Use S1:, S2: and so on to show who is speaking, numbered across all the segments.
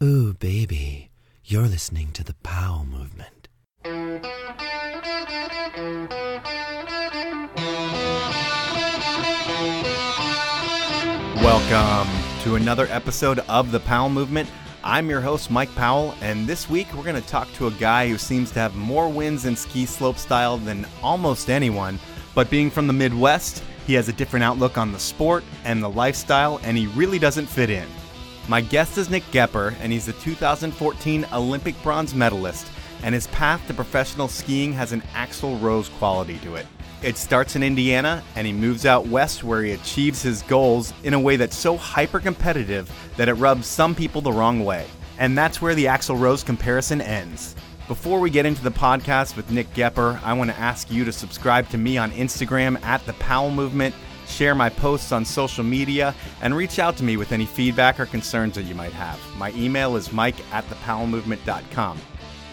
S1: Ooh, baby, you're listening to the Powell Movement.
S2: Welcome to another episode of the Powell Movement. I'm your host, Mike Powell, and this week we're going to talk to a guy who seems to have more wins in ski slope style than almost anyone. But being from the Midwest, he has a different outlook on the sport and the lifestyle, and he really doesn't fit in. My guest is Nick Goepper, and he's the 2014 Olympic bronze medalist, and his path to professional skiing has an Axl Rose quality to it. It starts in Indiana, and he moves out west where he achieves his goals in a way that's so hyper competitive that it rubs some people the wrong way. And that's where the Axl Rose comparison ends. Before we get into the podcast with Nick Goepper, I want to ask you to subscribe to me on Instagram at The Powell Movement, share my posts on social media, and reach out to me with any feedback or concerns that you might have. My email is mike at thepowellmovement.com.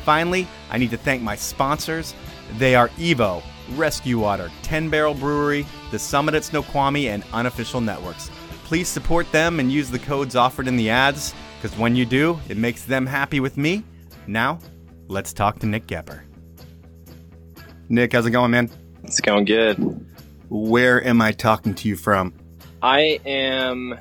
S2: Finally, I need to thank my sponsors. They are Evo, Rescue Water, 10 Barrel Brewery, The Summit at Snoqualmie, and Unofficial Networks. Please support them and use the codes offered in the ads, because when you do, it makes them happy with me. Now, let's talk to Nick Goepper. Nick, how's it going, man?
S3: It's going good.
S2: Where am I talking to you from?
S3: I am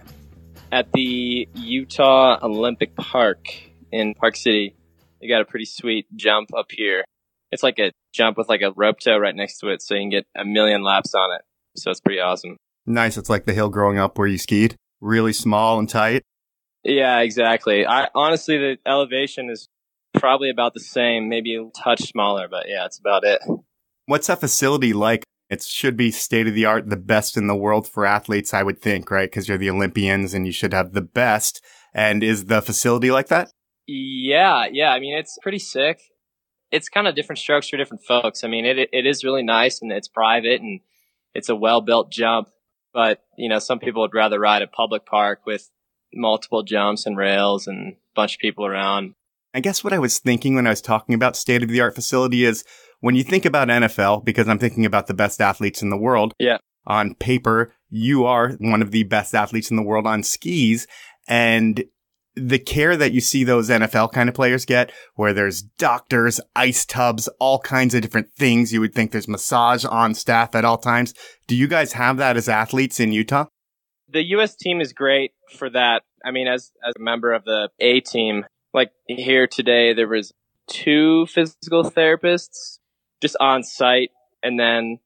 S3: at the Utah Olympic Park in Park City. They got a pretty sweet jump up here. It's like a jump with like a rope tow right next to it, so you can get a million laps on it. So it's pretty awesome.
S2: Nice. It's like the hill growing up where you skied. Really small and tight.
S3: Yeah, exactly. I honestly, the elevation is probably about the same, maybe a touch smaller, but yeah, it's about it.
S2: What's that facility like? It should be state of the art, the best in the world for athletes, I would think, right? Because you're the Olympians and you should have the best. And is the facility like that?
S3: Yeah, yeah. I mean, it's pretty sick. It's kind of different strokes for different folks. I mean, it it is really nice and it's private and it's a well built jump. But you know, some people would rather ride a public park with multiple jumps and rails and a bunch of people around.
S2: I guess what I was thinking when I was talking about state of the art facility is when you think about NFL, because I'm thinking about the best athletes in the world.
S3: Yeah.
S2: On paper, you are one of the best athletes in the world on skis. And the care that you see those NFL kind of players get, where there's doctors, ice tubs, all kinds of different things. You would think there's massage on staff at all times. Do you guys have that as athletes in Utah?
S3: The U.S. team is great for that. I mean, as, as a member of the A team, like here today, there was two physical therapists just on site. And then,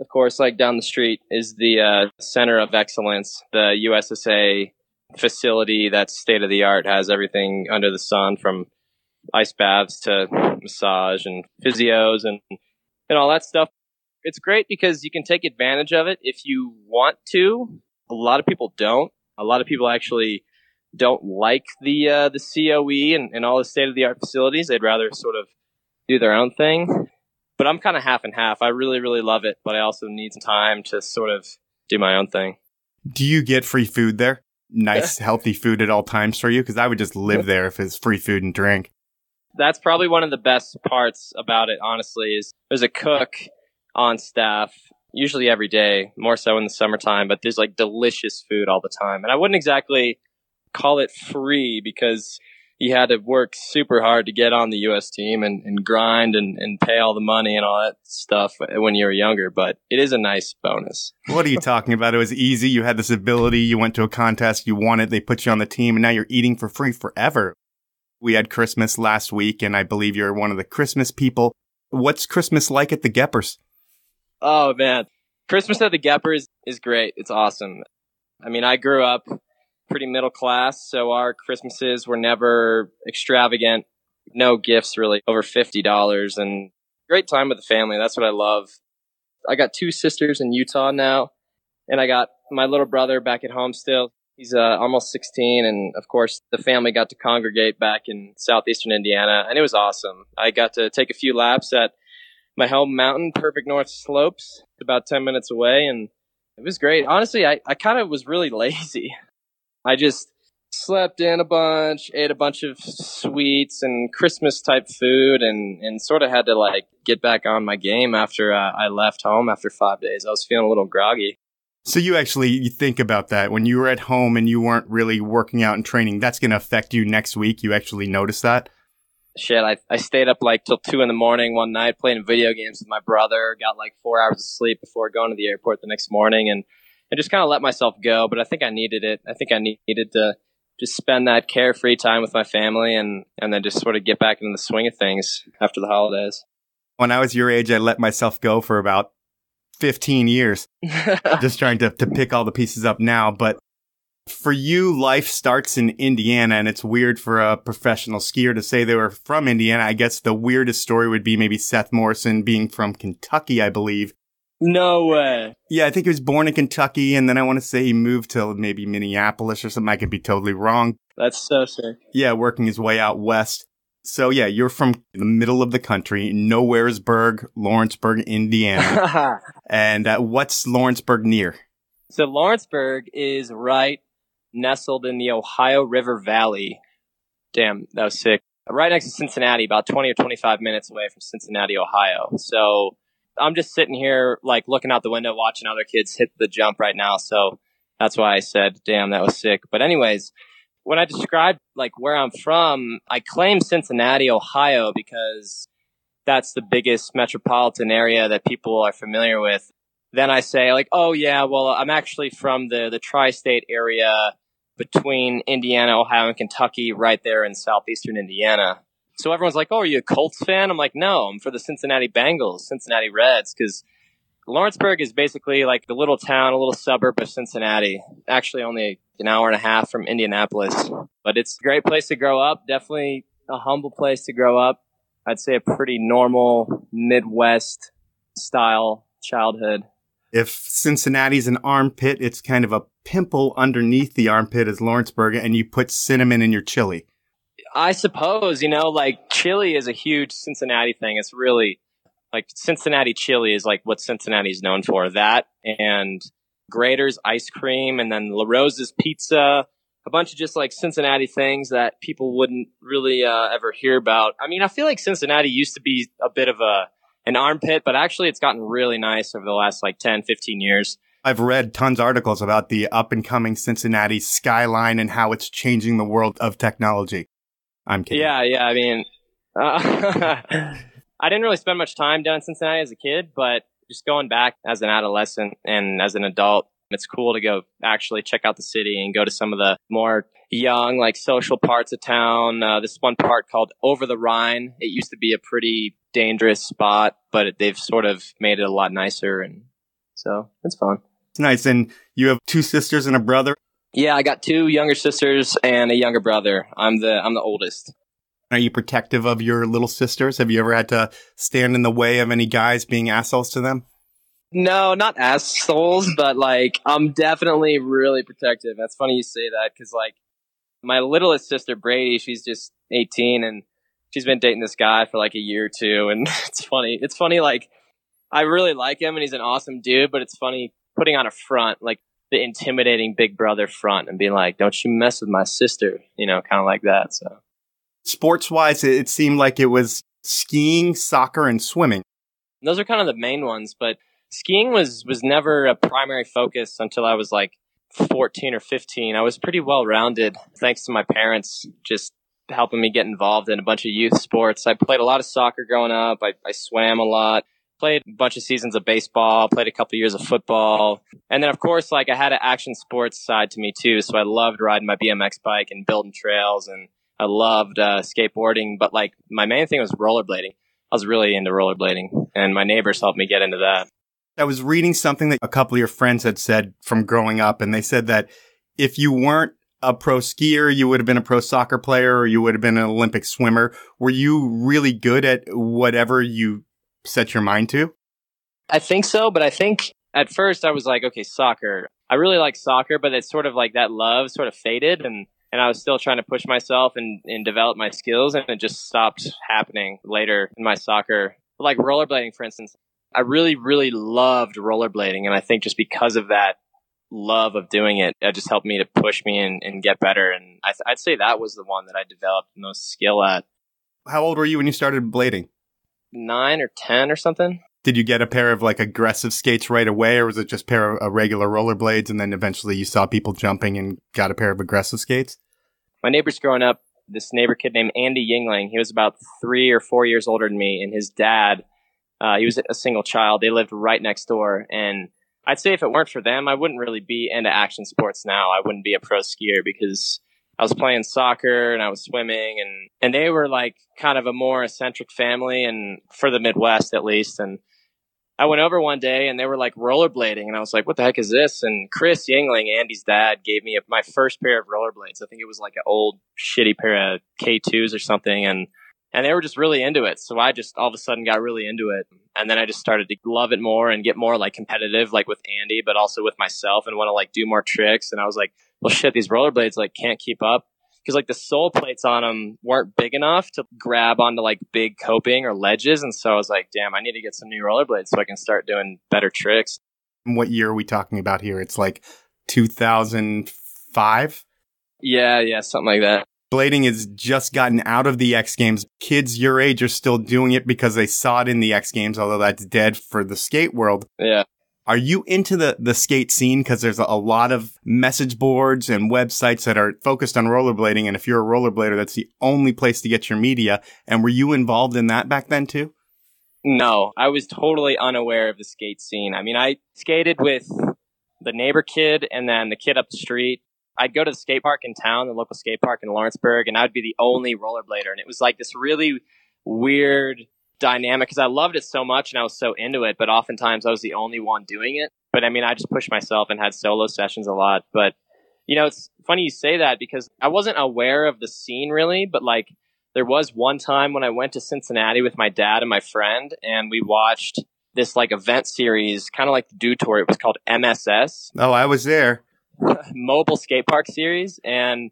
S3: of course, like down the street is the uh, Center of Excellence, the USSA facility that's state of the art, has everything under the sun from ice baths to massage and physios and, and all that stuff. It's great because you can take advantage of it if you want to. A lot of people don't. A lot of people actually don't like the uh, the COE and, and all the state of the art facilities. They'd rather sort of do their own thing. But I'm kind of half and half. I really, really love it, but I also need some time to sort of do my own thing.
S2: Do you get free food there? Nice, healthy food at all times for you? Because I would just live there if it's free food and drink.
S3: That's probably one of the best parts about it, honestly, is there's a cook on staff usually every day, more so in the summertime, but there's like delicious food all the time. And I wouldn't exactly call it free because he had to work super hard to get on the U.S. team and, and grind and, and pay all the money and all that stuff when you were younger. But it is a nice bonus.
S2: what are you talking about? It was easy. You had this ability. You went to a contest. You won it. They put you on the team and now you're eating for free forever. We had Christmas last week and I believe you're one of the Christmas people. What's Christmas like at the Goeppers?
S3: Oh man. Christmas at the Goeppers is great. It's awesome. I mean, I grew up pretty middle class, so our Christmases were never extravagant. No gifts really over $50 and great time with the family. That's what I love. I got two sisters in Utah now and I got my little brother back at home still. He's uh, almost 16 and of course the family got to congregate back in southeastern Indiana and it was awesome. I got to take a few laps at my home mountain, Perfect North Slopes, about 10 minutes away and it was great. Honestly, I, I kind of was really lazy. I just slept in a bunch, ate a bunch of sweets and Christmas type food, and and sort of had to like get back on my game after uh, I left home after five days. I was feeling a little groggy.
S2: So you actually you think about that when you were at home and you weren't really working out and training. That's going to affect you next week. You actually notice that.
S3: Shit, I, I stayed up like till two in the morning one night playing video games with my brother. Got like four hours of sleep before going to the airport the next morning, and I just kind of let myself go. But I think I needed it. I think I needed to just spend that carefree time with my family, and and then just sort of get back into the swing of things after the holidays.
S2: When I was your age, I let myself go for about 15 years, just trying to, to pick all the pieces up now. But for you, life starts in Indiana, and it's weird for a professional skier to say they were from Indiana. I guess the weirdest story would be maybe Seth Morrison being from Kentucky, I believe.
S3: No way.
S2: Yeah, I think he was born in Kentucky, and then I want to say he moved to maybe Minneapolis or something. I could be totally wrong.
S3: That's so sick.
S2: Yeah, working his way out west. So yeah, you're from the middle of the country, Nowheresburg, Lawrenceburg, Indiana. and uh, what's Lawrenceburg near?
S3: So Lawrenceburg is right nestled in the Ohio River Valley. Damn, that was sick. Right next to Cincinnati, about 20 or 25 minutes away from Cincinnati, Ohio. So I'm just sitting here, like looking out the window, watching other kids hit the jump right now. So that's why I said, damn, that was sick. But anyways, when I describe like where I'm from, I claim Cincinnati, Ohio, because that's the biggest metropolitan area that people are familiar with. Then I say like, oh yeah, well, I'm actually from the, the tri-state area between Indiana, Ohio, and Kentucky, right there in southeastern Indiana. So everyone's like, oh, are you a Colts fan? I'm like, no, I'm for the Cincinnati Bengals, Cincinnati Reds, because Lawrenceburg is basically like a little town, a little suburb of Cincinnati. Actually, only an hour and a half from Indianapolis, but it's a great place to grow up. Definitely a humble place to grow up. I'd say a pretty normal Midwest style childhood.
S2: If Cincinnati's an armpit, it's kind of a pimple underneath the armpit is Lawrenceburg, and you put cinnamon in your chili.
S3: I suppose, you know, like chili is a huge Cincinnati thing. It's really like Cincinnati chili is like what Cincinnati is known for. That and Graeter's ice cream and then LaRosa's pizza, a bunch of just like Cincinnati things that people wouldn't really uh, ever hear about. I mean, I feel like Cincinnati used to be a bit of a an armpit, but actually it's gotten really nice over the last like 10, 15 years.
S2: I've read tons of articles about the up and coming Cincinnati skyline and how it's changing the world of technology. I'm kidding.
S3: Yeah, yeah. I mean, uh, I didn't really spend much time down in Cincinnati as a kid, but just going back as an adolescent and as an adult, it's cool to go actually check out the city and go to some of the more young, like social parts of town. Uh, this one part called Over the Rhine. It used to be a pretty dangerous spot, but it, they've sort of made it a lot nicer. And so it's fun.
S2: It's nice. And you have two sisters and a brother.
S3: Yeah, I got two younger sisters and a younger brother. I'm the, I'm the oldest.
S2: Are you protective of your little sisters? Have you ever had to stand in the way of any guys being assholes to them?
S3: No, not assholes, but like I'm definitely really protective. That's funny you say that because like my littlest sister Brady, she's just 18 and she's been dating this guy for like a year or two, and it's funny. It's funny like I really like him and he's an awesome dude, but it's funny putting on a front like the intimidating big brother front and being like, "Don't you mess with my sister," you know, kind of like that. So
S2: sports wise, it seemed like it was skiing, soccer, and swimming.
S3: Those are kind of the main ones, but skiing was was never a primary focus until I was like 14 or 15. I was pretty well rounded thanks to my parents just helping me get involved in a bunch of youth sports. I played a lot of soccer growing up. I, I swam a lot, played a bunch of seasons of baseball, played a couple years of football. And then of course, like I had an action sports side to me too. So I loved riding my BMX bike and building trails and I loved uh, skateboarding, but like my main thing was rollerblading. I was really into rollerblading, and my neighbors helped me get into that.
S2: I was reading something that a couple of your friends had said from growing up, and they said that if you weren't a pro skier, you would have been a pro soccer player, or you would have been an Olympic swimmer. Were you really good at whatever you set your mind to?
S3: I think so, but I think at first I was like, okay, soccer. I really like soccer, but it's sort of like that love sort of faded and and I was still trying to push myself and, and develop my skills and it just stopped happening later in my soccer. Like rollerblading, for instance, I really, really loved rollerblading. And I think just because of that love of doing it, it just helped me to push me and, and get better. And I would say that was the one that I developed the most skill at.
S2: How old were you when you started blading?
S3: Nine or 10 or something.
S2: Did you get a pair of like aggressive skates right away, or was it just a pair of uh, regular rollerblades, and then eventually you saw people jumping and got a pair of aggressive skates?
S3: My neighbors growing up, this neighbor kid named Andy Yingling, he was about three or four years older than me, and his dad, uh, he was a single child. They lived right next door, and I'd say if it weren't for them, I wouldn't really be into action sports now. I wouldn't be a pro skier because I was playing soccer and I was swimming and, and they were like kind of a more eccentric family and for the Midwest at least. And I went over one day and they were like rollerblading and I was like, what the heck is this? And Chris Yingling, Andy's dad, gave me a, my first pair of rollerblades. I think it was like an old shitty pair of K2s or something. And, and they were just really into it. So I just all of a sudden got really into it. And then I just started to love it more and get more like competitive, like with Andy, but also with myself and want to like do more tricks. And I was like, well, shit, these rollerblades like can't keep up because like the sole plates on them weren't big enough to grab onto like big coping or ledges. And so I was like, damn, I need to get some new rollerblades so I can start doing better tricks.
S2: What year are we talking about here? It's like 2005?
S3: Yeah, yeah, something like that.
S2: Blading has just gotten out of the X Games. Kids your age are still doing it because they saw it in the X Games, although that's dead for the skate world.
S3: Yeah.
S2: Are you into the, the skate scene? Because there's a, lot of message boards and websites that are focused on rollerblading. And if you're a rollerblader, that's the only place to get your media. And were you involved in that back then too?
S3: No, I was totally unaware of the skate scene. I mean, I skated with the neighbor kid and then the kid up the street. I'd go to the skate park in town, the local skate park in Lawrenceburg, and I'd be the only rollerblader. And it was like this really weird dynamic because I loved it so much and I was so into it, but oftentimes I was the only one doing it. But I mean, I just pushed myself and had solo sessions a lot. But, you know, it's funny you say that because I wasn't aware of the scene really, but like there was one time when I went to Cincinnati with my dad and my friend and we watched this like event series, kind of like the Dew Tour. It was called MSS.
S2: Oh, I was there.
S3: Mobile Skate Park Series. And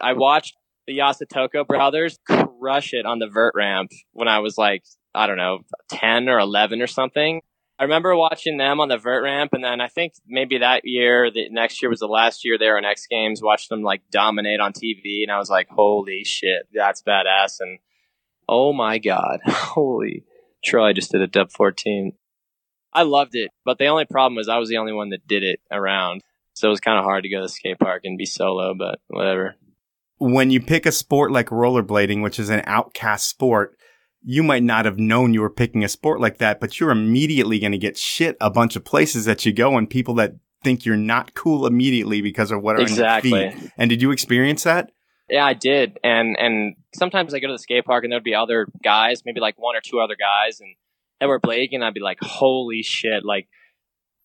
S3: I watched the Yasutoko brothers crush it on the vert ramp when I was like I don't know, 10 or 11 or something. I remember watching them on the vert ramp, and then I think maybe that year, the next year was the last year there on X Games, watched them like dominate on TV, and I was like, holy shit, that's badass. And oh my god, holy Troy just did a dub 14. I loved it, but the only problem was I was the only one that did it around. So it was kind of hard to go to the skate park and be solo, but whatever.
S2: When you pick a sport like rollerblading, which is an outcast sport, you might not have known you were picking a sport like that, but you're immediately going to get shit a bunch of places that you go and people that think you're not cool immediately because of what are exactly. on your feet. And did you experience that?
S3: Yeah, I did. And and sometimes I go to the skate park and there'd be other guys, maybe like one or two other guys, and that were Blake, and I'd be like, holy shit, like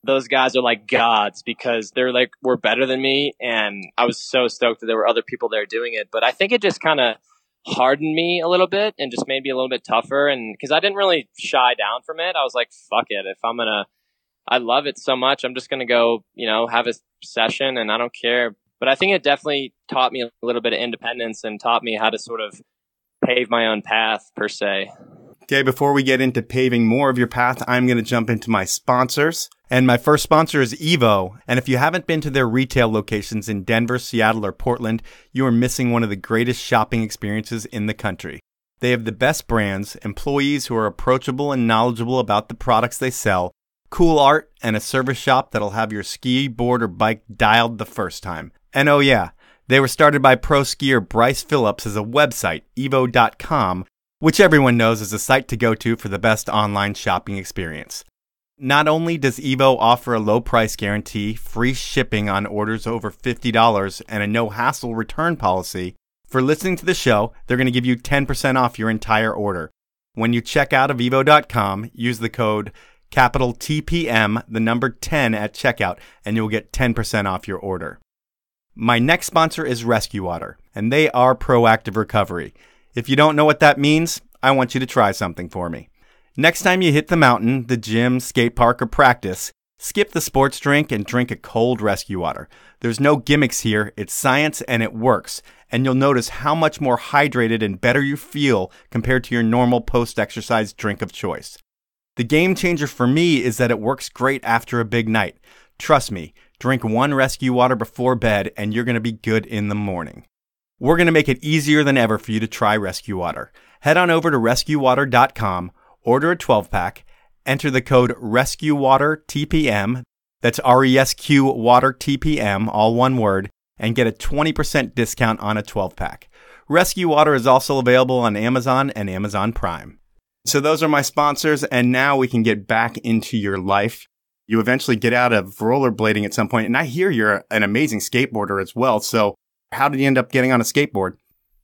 S3: those guys are like gods because they're like were better than me, and I was so stoked that there were other people there doing it. But I think it just kind of hardened me a little bit and just made me a little bit tougher. And because I didn't really shy down from it, I was like, fuck it. If I'm going to, I love it so much, I'm just going to go, you know, have a session and I don't care. But I think it definitely taught me a little bit of independence and taught me how to sort of pave my own path per se.
S2: Okay, before we get into paving more of your path, I'm going to jump into my sponsors. And my first sponsor is Evo. And if you haven't been to their retail locations in Denver, Seattle, or Portland, you are missing one of the greatest shopping experiences in the country. They have the best brands, employees who are approachable and knowledgeable about the products they sell, cool art, and a service shop that'll have your ski, board, or bike dialed the first time. And oh yeah, they were started by pro skier Bryce Phillips as a website, evo.com, which everyone knows is a site to go to for the best online shopping experience. Not only does Evo offer a low price guarantee, free shipping on orders over $50, and a no hassle return policy, for listening to the show, they're going to give you 10% off your entire order. When you check out of Evo.com, use the code capital TPM, the number 10 at checkout, and you'll get 10% off your order. My next sponsor is Rescue Water, and they are proactive recovery. If you don't know what that means, I want you to try something for me. Next time you hit the mountain, the gym, skate park, or practice, skip the sports drink and drink a cold rescue water. There's no gimmicks here, it's science and it works. And you'll notice how much more hydrated and better you feel compared to your normal post exercise drink of choice. The game changer for me is that it works great after a big night. Trust me, drink one rescue water before bed and you're going to be good in the morning. We're going to make it easier than ever for you to try Rescue Water. Head on over to rescuewater.com, order a 12 pack, enter the code Rescue Water TPM. That's R E S Q Water TPM, all one word, and get a 20% discount on a 12 pack. Rescue Water is also available on Amazon and Amazon Prime. So those are my sponsors, and now we can get back into your life. You eventually get out of rollerblading at some point, and I hear you're an amazing skateboarder as well. So how did you end up getting on a skateboard?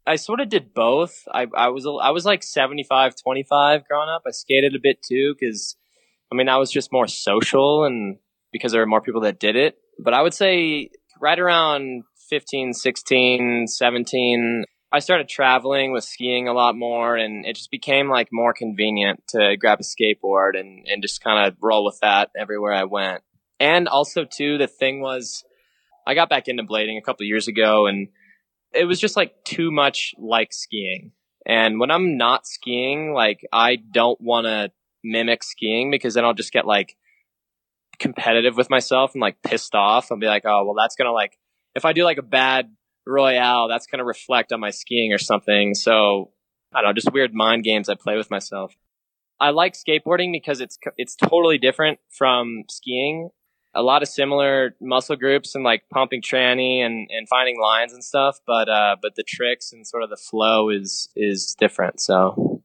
S3: I sort of did both. I, I was I was like 75, 25 growing up. I skated a bit too because, I mean, I was just more social and because there were more people that did it. But I would say right around 15, 16, 17, I started traveling with skiing a lot more and it just became like more convenient to grab a skateboard and, and just kind of roll with that everywhere I went. And also too, the thing was I got back into blading a couple years ago and it was just like too much like skiing. And when I'm not skiing, like I don't want to mimic skiing because then I'll just get like competitive with myself and like pissed off. I'll be like, oh, well, that's going to like, if I do like a bad royale, that's going to reflect on my skiing or something. So I don't know, just weird mind games I play with myself. I like skateboarding because it's, it's totally different from skiing a lot of similar muscle groups and like pumping tranny and, and finding lines and stuff, but uh, but the tricks and sort of the flow is is different. So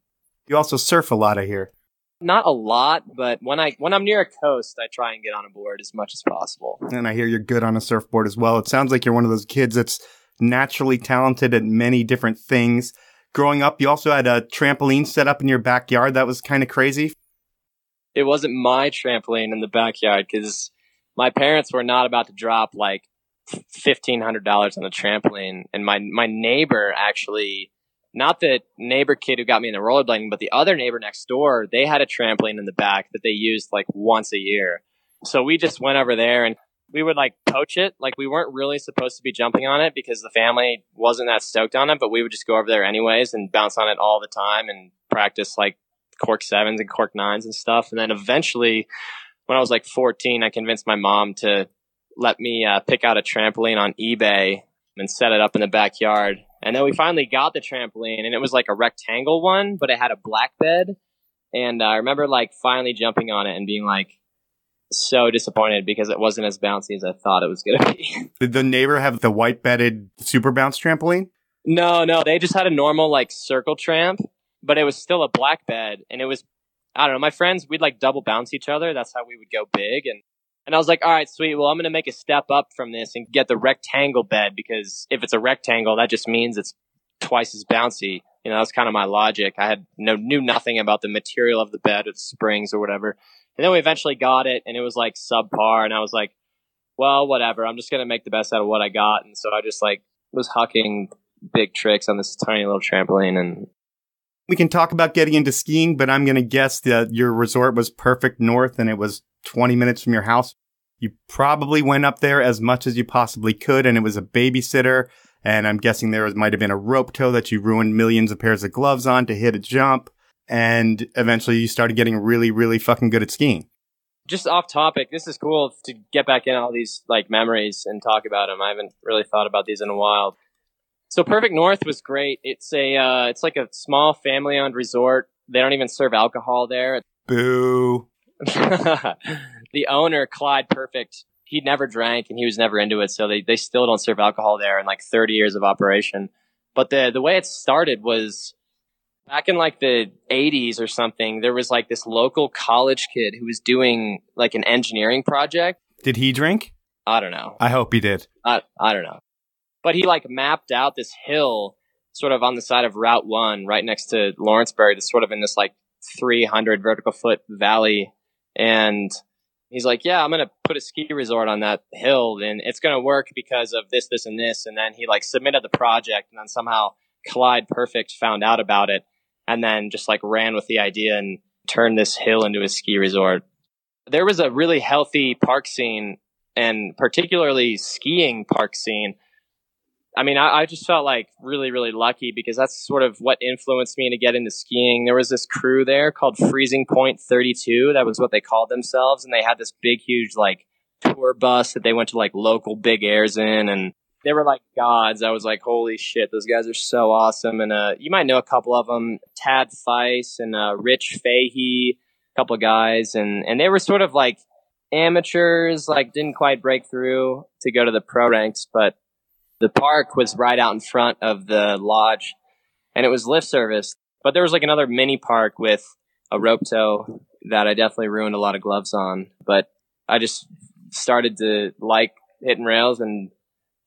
S2: you also surf a lot, I hear.
S3: Not a lot, but when I when I'm near a coast, I try and get on a board as much as possible.
S2: And I hear you're good on a surfboard as well. It sounds like you're one of those kids that's naturally talented at many different things. Growing up, you also had a trampoline set up in your backyard. That was kind of crazy.
S3: It wasn't my trampoline in the backyard because my parents were not about to drop like fifteen hundred dollars on a trampoline, and my my neighbor actually, not the neighbor kid who got me in the rollerblading, but the other neighbor next door, they had a trampoline in the back that they used like once a year. So we just went over there and we would like poach it. Like we weren't really supposed to be jumping on it because the family wasn't that stoked on it, but we would just go over there anyways and bounce on it all the time and practice like cork sevens and cork nines and stuff. And then eventually when I was like 14, I convinced my mom to let me uh, pick out a trampoline on eBay and set it up in the backyard. And then we finally got the trampoline, and it was like a rectangle one, but it had a black bed. And uh, I remember like finally jumping on it and being like so disappointed because it wasn't as bouncy as I thought it was going to be.
S2: Did the neighbor have the white bedded super bounce trampoline?
S3: No, no, they just had a normal like circle tramp, but it was still a black bed, and it was I don't know, my friends, we'd like double bounce each other. That's how we would go big. And, and I was like, all right, sweet. Well, I'm going to make a step up from this and get the rectangle bed because if it's a rectangle, that just means it's twice as bouncy. You know, that's kind of my logic. I had no, knew nothing about the material of the bed or the springs or whatever. And then we eventually got it and it was like subpar. And I was like, well, whatever. I'm just going to make the best out of what I got. And so I just like was hucking big tricks on this tiny little trampoline and
S2: we can talk about getting into skiing, but I'm going to guess that your resort was perfect north and it was 20 minutes from your house. You probably went up there as much as you possibly could and it was a babysitter. And I'm guessing there might have been a rope tow that you ruined millions of pairs of gloves on to hit a jump. And eventually you started getting really, really fucking good at skiing.
S3: Just off topic, this is cool to get back in all these like memories and talk about them. I haven't really thought about these in a while. So Perfect North was great. It's a uh, it's like a small family owned resort. They don't even serve alcohol there.
S2: Boo.
S3: the owner, Clyde Perfect, he never drank and he was never into it, so they, they still don't serve alcohol there in like 30 years of operation. But the the way it started was back in like the 80s or something. There was like this local college kid who was doing like an engineering project.
S2: Did he drink?
S3: I don't know.
S2: I hope he did.
S3: I I don't know but he like mapped out this hill sort of on the side of Route One, right next to Lawrenceburg, that's sort of in this like 300 vertical foot valley. And he's like, yeah, I'm going to put a ski resort on that hill and it's going to work because of this, this, and this. And then he like submitted the project and then somehow Clyde Perfect found out about it and then just like ran with the idea and turned this hill into a ski resort. There was a really healthy park scene and particularly skiing park scene I mean, I, I, just felt like really, really lucky because that's sort of what influenced me to get into skiing. There was this crew there called Freezing Point 32. That was what they called themselves. And they had this big, huge, like, tour bus that they went to, like, local big airs in. And they were like gods. I was like, holy shit, those guys are so awesome. And, uh, you might know a couple of them, Tad Feist and, uh, Rich Fahey. A couple of guys, and and they were sort of like amateurs, like didn't quite break through to go to the pro ranks, but the park was right out in front of the lodge, and it was lift service. But there was like another mini park with a rope tow that I definitely ruined a lot of gloves on. But I just started to like hitting rails and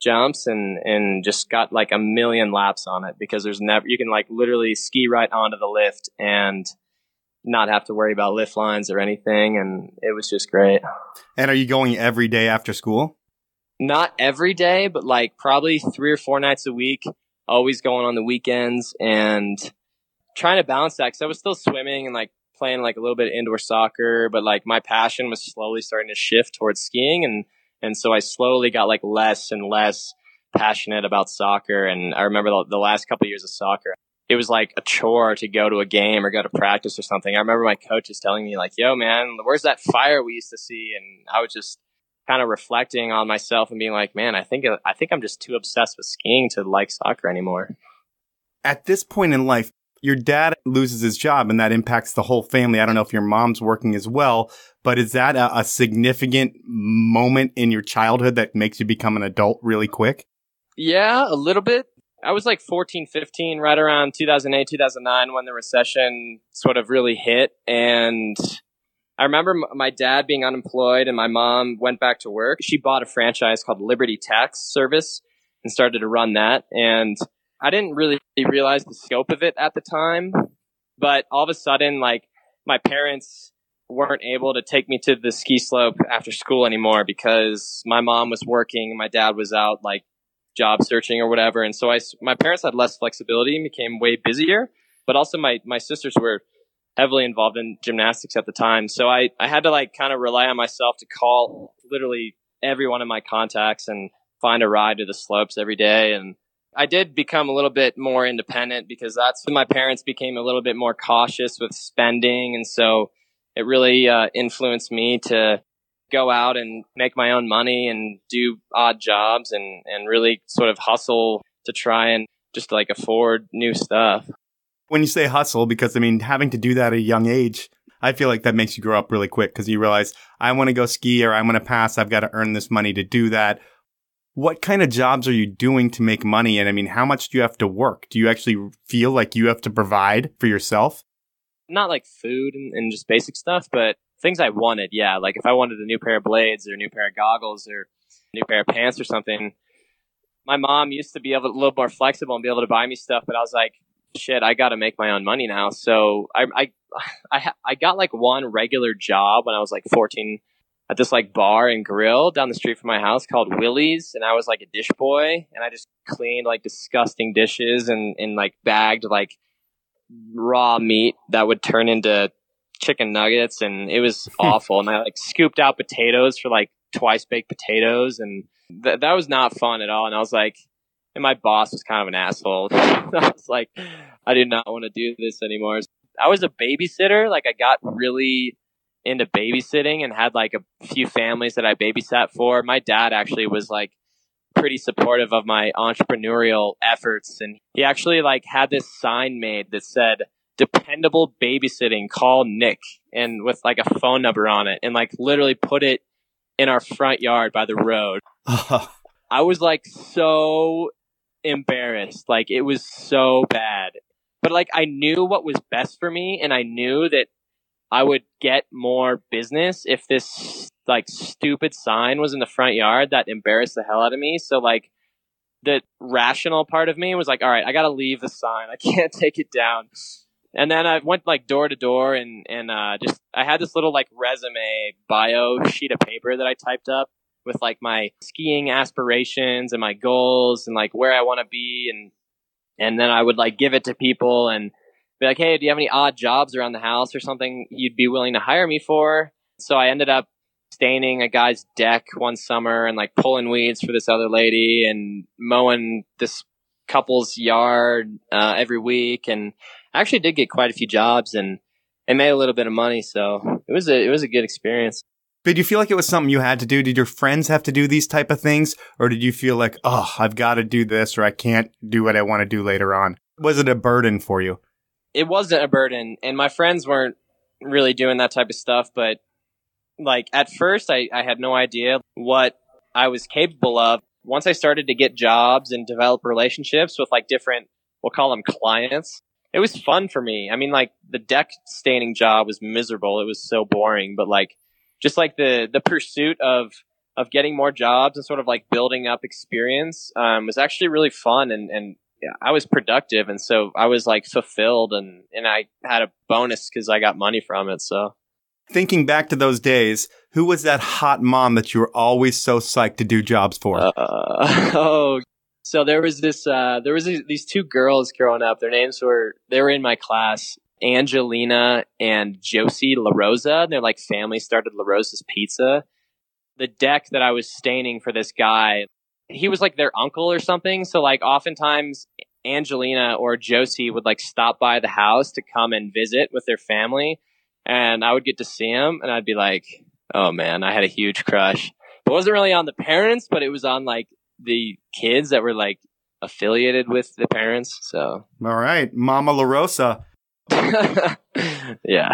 S3: jumps and and just got like a million laps on it because there's never you can like literally ski right onto the lift and not have to worry about lift lines or anything and it was just great.
S2: And are you going every day after school?
S3: Not every day, but like probably 3 or 4 nights a week, always going on the weekends and trying to balance that cuz I was still swimming and like playing like a little bit of indoor soccer, but like my passion was slowly starting to shift towards skiing and and so I slowly got like less and less passionate about soccer. And I remember the, the last couple of years of soccer, it was like a chore to go to a game or go to practice or something. I remember my coaches telling me like, yo, man, where's that fire we used to see? And I was just kind of reflecting on myself and being like, man, I think, I think I'm just too obsessed with skiing to like soccer anymore.
S2: At this point in life, your dad loses his job and that impacts the whole family. I don't know if your mom's working as well, but is that a, a, significant moment in your childhood that makes you become an adult really quick?
S3: Yeah, a little bit. I was like 14, 15, right around 2008, 2009 when the recession sort of really hit. And I remember my dad being unemployed and my mom went back to work. She bought a franchise called Liberty Tax Service and started to run that. And I didn't really realize the scope of it at the time, but all of a sudden, like my parents weren't able to take me to the ski slope after school anymore because my mom was working, my dad was out like job searching or whatever, and so I my parents had less flexibility and became way busier. But also my my sisters were heavily involved in gymnastics at the time, so I I had to like kind of rely on myself to call literally every one of my contacts and find a ride to the slopes every day and I did become a little bit more independent because that's when my parents became a little bit more cautious with spending. And so it really uh, influenced me to go out and make my own money and do odd jobs and, and really sort of hustle to try and just like afford new stuff.
S2: When you say hustle, because I mean, having to do that at a young age, I feel like that makes you grow up really quick because you realize I want to go ski or I want to pass. I've got to earn this money to do that what kind of jobs are you doing to make money? And I mean, how much do you have to work? Do you actually feel like you have to provide for yourself?
S3: Not like food and, and just basic stuff, but things I wanted. Yeah. Like if I wanted a new pair of blades or a new pair of goggles or a new pair of pants or something, my mom used to be able a little more flexible and be able to buy me stuff, but I was like, shit, I got to make my own money now. So I, I, I, I got like one regular job when I was like 14 at this like bar and grill down the street from my house called Willie's, and I was like a dish boy, and I just cleaned like disgusting dishes and and like bagged like raw meat that would turn into chicken nuggets, and it was awful. and I like scooped out potatoes for like twice baked potatoes, and th- that was not fun at all. And I was like, and my boss was kind of an asshole. I was like, I do not want to do this anymore. I was a babysitter. Like I got really into babysitting and had like a few families that I babysat for. My dad actually was like pretty supportive of my entrepreneurial efforts and he actually like had this sign made that said dependable babysitting call Nick and with like a phone number on it and like literally put it in our front yard by the road. I was like so embarrassed. Like it was so bad. But like I knew what was best for me and I knew that I would get more business if this like stupid sign was in the front yard that embarrassed the hell out of me. So like the rational part of me was like, all right, I got to leave the sign. I can't take it down. And then I went like door to door and, and, uh, just, I had this little like resume bio sheet of paper that I typed up with like my skiing aspirations and my goals and like where I want to be. And, and then I would like give it to people and be like, hey, do you have any odd jobs around the house or something you'd be willing to hire me for? So I ended up staining a guy's deck one summer and like pulling weeds for this other lady and mowing this couple's yard uh, every week. And I actually did get quite a few jobs and and made a little bit of money. So it was a it was a good experience.
S2: Did you feel like it was something you had to do? Did your friends have to do these type of things, or did you feel like, oh, I've got to do this, or I can't do what I want to do later on? Was it a burden for you?
S3: it wasn't a burden and my friends weren't really doing that type of stuff. But like at first, I, I had no idea what I was capable of. Once I started to get jobs and develop relationships with like different, we'll call them clients, it was fun for me. I mean, like the deck staining job was miserable. It was so boring, but like just like the, the pursuit of, of getting more jobs and sort of like building up experience, um, was actually really fun and, and yeah, I was productive. And so I was like fulfilled and, and I had a bonus because I got money from it. So
S2: thinking back to those days, who was that hot mom that you were always so psyched to do jobs for?
S3: Uh, oh, so there was this, uh, there was these two girls growing up. Their names were, they were in my class, Angelina and Josie LaRosa. They're like family started LaRosa's Pizza. The deck that I was staining for this guy, he was like their uncle or something. So like oftentimes Angelina or Josie would like stop by the house to come and visit with their family. And I would get to see him and I'd be like, oh man, I had a huge crush. It wasn't really on the parents, but it was on like the kids that were like affiliated with the parents. So,
S2: all right, Mama La Rosa.
S3: yeah.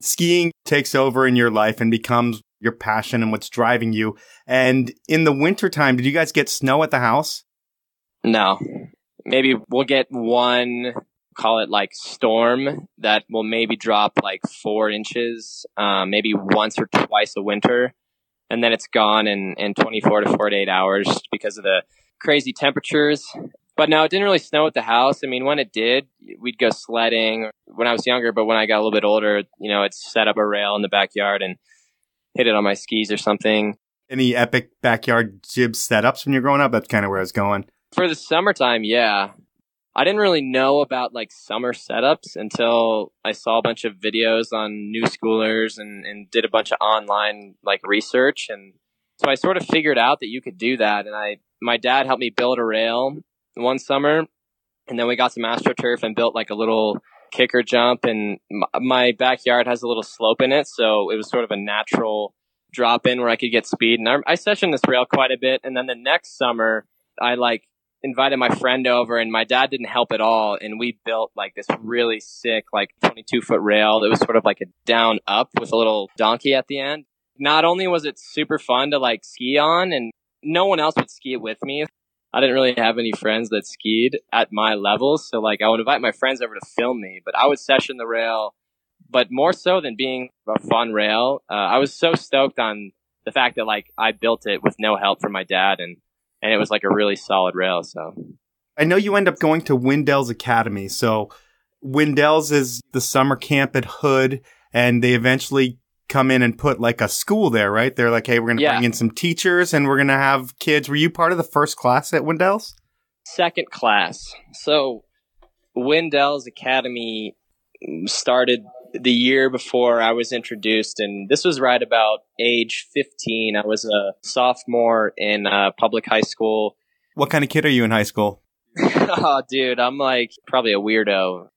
S2: Skiing takes over in your life and becomes your passion and what's driving you. And in the wintertime, did you guys get snow at the house?
S3: No. Maybe we'll get one, call it like storm that will maybe drop like four inches, um, maybe once or twice a winter and then it's gone in, in 24 to 48 hours because of the crazy temperatures. But no, it didn't really snow at the house. I mean, when it did, we'd go sledding when I was younger, but when I got a little bit older, you know, it's set up a rail in the backyard and hit it on my skis or something.
S2: Any epic backyard jib setups when you're growing up? That's kind of where I was going.
S3: For the summertime, yeah. I didn't really know about like summer setups until I saw a bunch of videos on Newschoolers and, and did a bunch of online like research. And so I sort of figured out that you could do that. And I, my dad helped me build a rail one summer. And then we got some AstroTurf and built like a little kicker jump. And my backyard has a little slope in it. So it was sort of a natural drop in where I could get speed. And I, I sessioned this rail quite a bit. And then the next summer, I like invited my friend over and my dad didn't help at all. And we built like this really sick, like 22 foot rail that was sort of like a down up with a little donkey at the end. Not only was it super fun to like ski on and no one else would ski it with me. I didn't really have any friends that skied at my level. So like I would invite my friends over to film me, but I would session the rail. But more so than being a fun rail, uh, I was so stoked on the fact that like I built it with no help from my dad and and it was like a really solid rail. So
S2: I know you end up going to Windell's Academy. So Windell's is the summer camp at Hood, and they eventually come in and put like a school there, right? They're like, hey, we're going to yeah. bring in some teachers and we're going to have kids. Were you part of the first class at Windell's?
S3: Second class. So Windell's Academy started the year before I was introduced, and this was right about age 15. I was a sophomore in uh, public high school.
S2: What kind of kid are you in high school?
S3: oh, dude, I'm like probably a weirdo.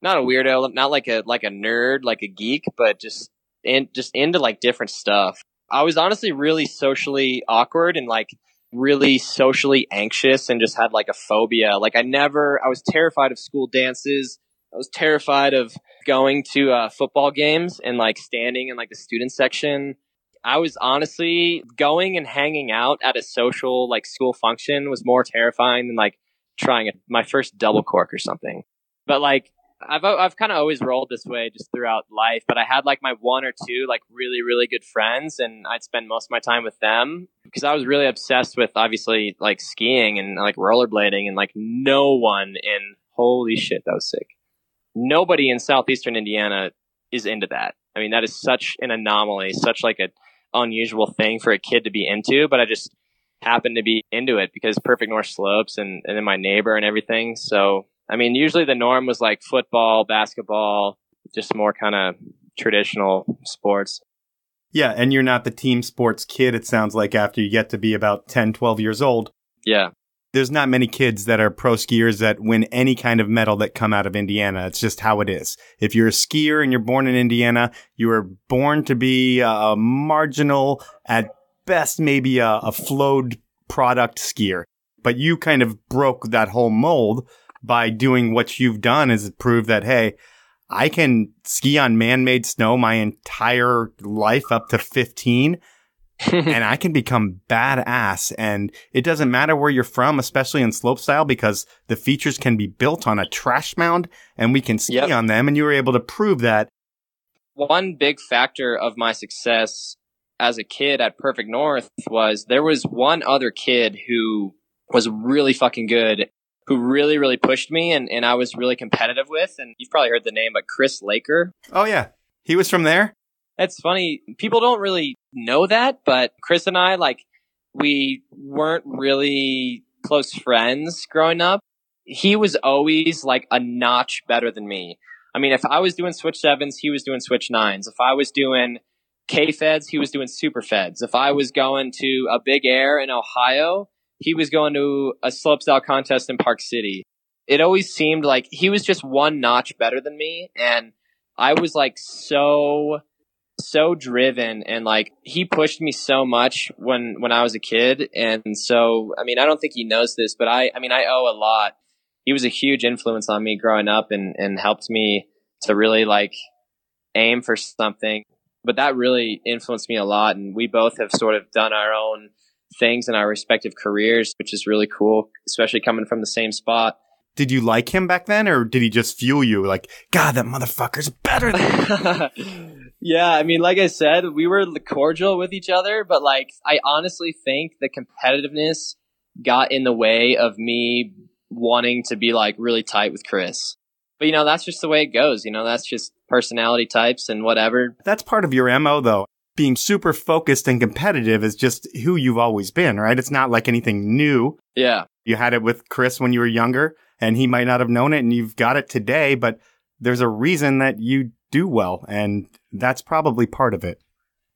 S3: Not a weirdo, not like a like a nerd, like a geek, but just in just into like different stuff. I was honestly really socially awkward and like really socially anxious and just had like a phobia. Like I never, I was terrified of school dances. I was terrified of going to uh, football games and like standing in like the student section. I was honestly going and hanging out at a social like school function was more terrifying than like trying a, my first double cork or something. But like I've I've kind of always rolled this way just throughout life. But I had like my one or two like really really good friends, and I'd spend most of my time with them because I was really obsessed with obviously like skiing and like rollerblading, and like no one in holy shit that was sick nobody in southeastern Indiana is into that. I mean, that is such an anomaly, such like a unusual thing for a kid to be into, but I just happened to be into it because perfect north slopes and, and then my neighbor and everything. So, I mean, usually the norm was like football, basketball, just more kind of traditional sports.
S2: Yeah. And you're not the team sports kid, it sounds like, after you get to be about 10, 12 years old.
S3: Yeah
S2: there's not many kids that are pro skiers that win any kind of medal that come out of Indiana. It's just how it is. If you're a skier and you're born in Indiana, you were born to be a marginal, at best, maybe a, a flowed product skier. But you kind of broke that whole mold by doing what you've done is prove that, hey, I can ski on man-made snow my entire life up to 15 and I can become badass. And it doesn't matter where you're from, especially in slopestyle, because the features can be built on a trash mound and we can ski
S3: Yep.
S2: on them. And you were able to prove that.
S3: One big factor of my success as a kid at Perfect North was there was one other kid who was really fucking good, who really, really pushed me and, and I was really competitive with. And you've probably heard the name, but Chris Laker.
S2: Oh yeah, he was from there.
S3: That's funny. People don't really know that, but Chris and I, like, we weren't really close friends growing up. He was always like a notch better than me. I mean, if I was doing switch sevens, he was doing switch nines. If I was doing K feds, he was doing super feds. If I was going to a big air in Ohio, he was going to a slopestyle contest in Park City. It always seemed like he was just one notch better than me. And I was like so so driven and like he pushed me so much when when I was a kid and so I mean I don't think he knows this but I I mean I owe a lot he was a huge influence on me growing up and and helped me to really like aim for something but that really influenced me a lot and we both have sort of done our own things in our respective careers which is really cool especially coming from the same spot
S2: Did you like him back then, or did he just fuel you? Like, God, that motherfucker's better than.
S3: yeah, I mean, like I said, we were cordial with each other, but like, I honestly think the competitiveness got in the way of me wanting to be like really tight with Chris. But you know, that's just the way it goes. You know, that's just personality types and whatever.
S2: That's part of your mo, though. Being super focused and competitive is just who you've always been, right? It's not like anything new.
S3: Yeah.
S2: You had it with Chris when you were younger, and he might not have known it, and you've got it today, but there's a reason that you do well, and that's probably part of it.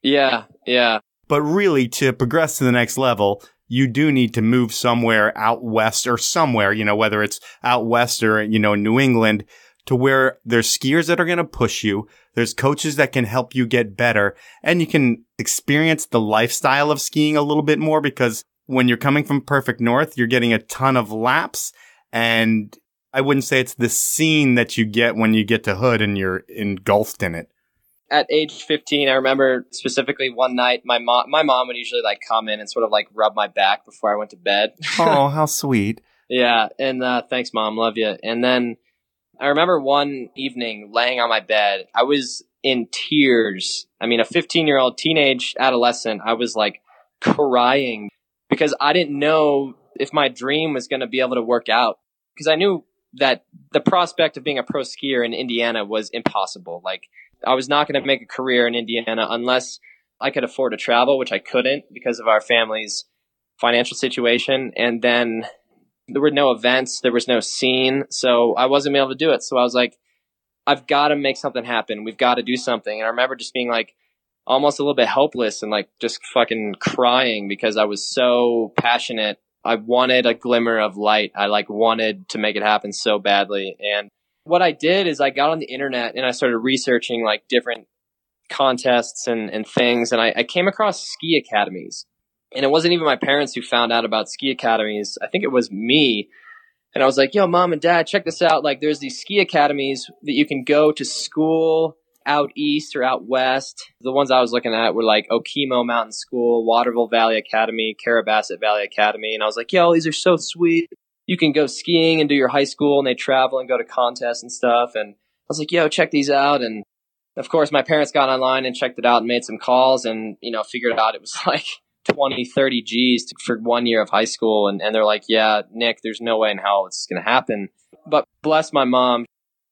S3: Yeah. Yeah.
S2: But really, to progress to the next level, you do need to move somewhere out west or somewhere, you know, whether it's out west or, you know, New England to where there's skiers that are going to push you. There's coaches that can help you get better and you can experience the lifestyle of skiing a little bit more because when you're coming from Perfect North, you're getting a ton of laps and I wouldn't say it's the scene that you get when you get to Hood and you're engulfed in it.
S3: At age 15, I remember specifically one night, my mom, my mom would usually like come in and sort of like rub my back before I went to bed.
S2: oh, how sweet.
S3: Yeah, and uh, thanks, mom. Love you. And then I remember one evening laying on my bed. I was in tears. I mean, a 15 year old teenage adolescent. I was like crying because I didn't know if my dream was going to be able to work out. Because I knew that the prospect of being a pro skier in Indiana was impossible. Like, I was not going to make a career in Indiana unless I could afford to travel, which I couldn't because of our family's financial situation. And then there were no events, there was no scene, so I wasn't able to do it. So I was like, I've got to make something happen. We've got to do something. And I remember just being like almost a little bit helpless and like just fucking crying because I was so passionate. I wanted a glimmer of light. I like wanted to make it happen so badly. And what I did is I got on the internet and I started researching like different contests and, and things. And I, I came across ski academies. And it wasn't even my parents who found out about ski academies. I think it was me. And I was like, yo, mom and dad, check this out. Like, there's these ski academies that you can go to school out east or out west. The ones I was looking at were like Okemo Mountain School, Waterville Valley Academy, Carrabassett Valley Academy. And I was like, yo, these are so sweet. You can go skiing and do your high school and they travel and go to contests and stuff. And I was like, yo, check these out. And of course, my parents got online and checked it out and made some calls and, you know, figured out it was like 20, 30 G's for one year of high school. And, and they're like, yeah, Nick, there's no way in hell this is going to happen. But bless my mom.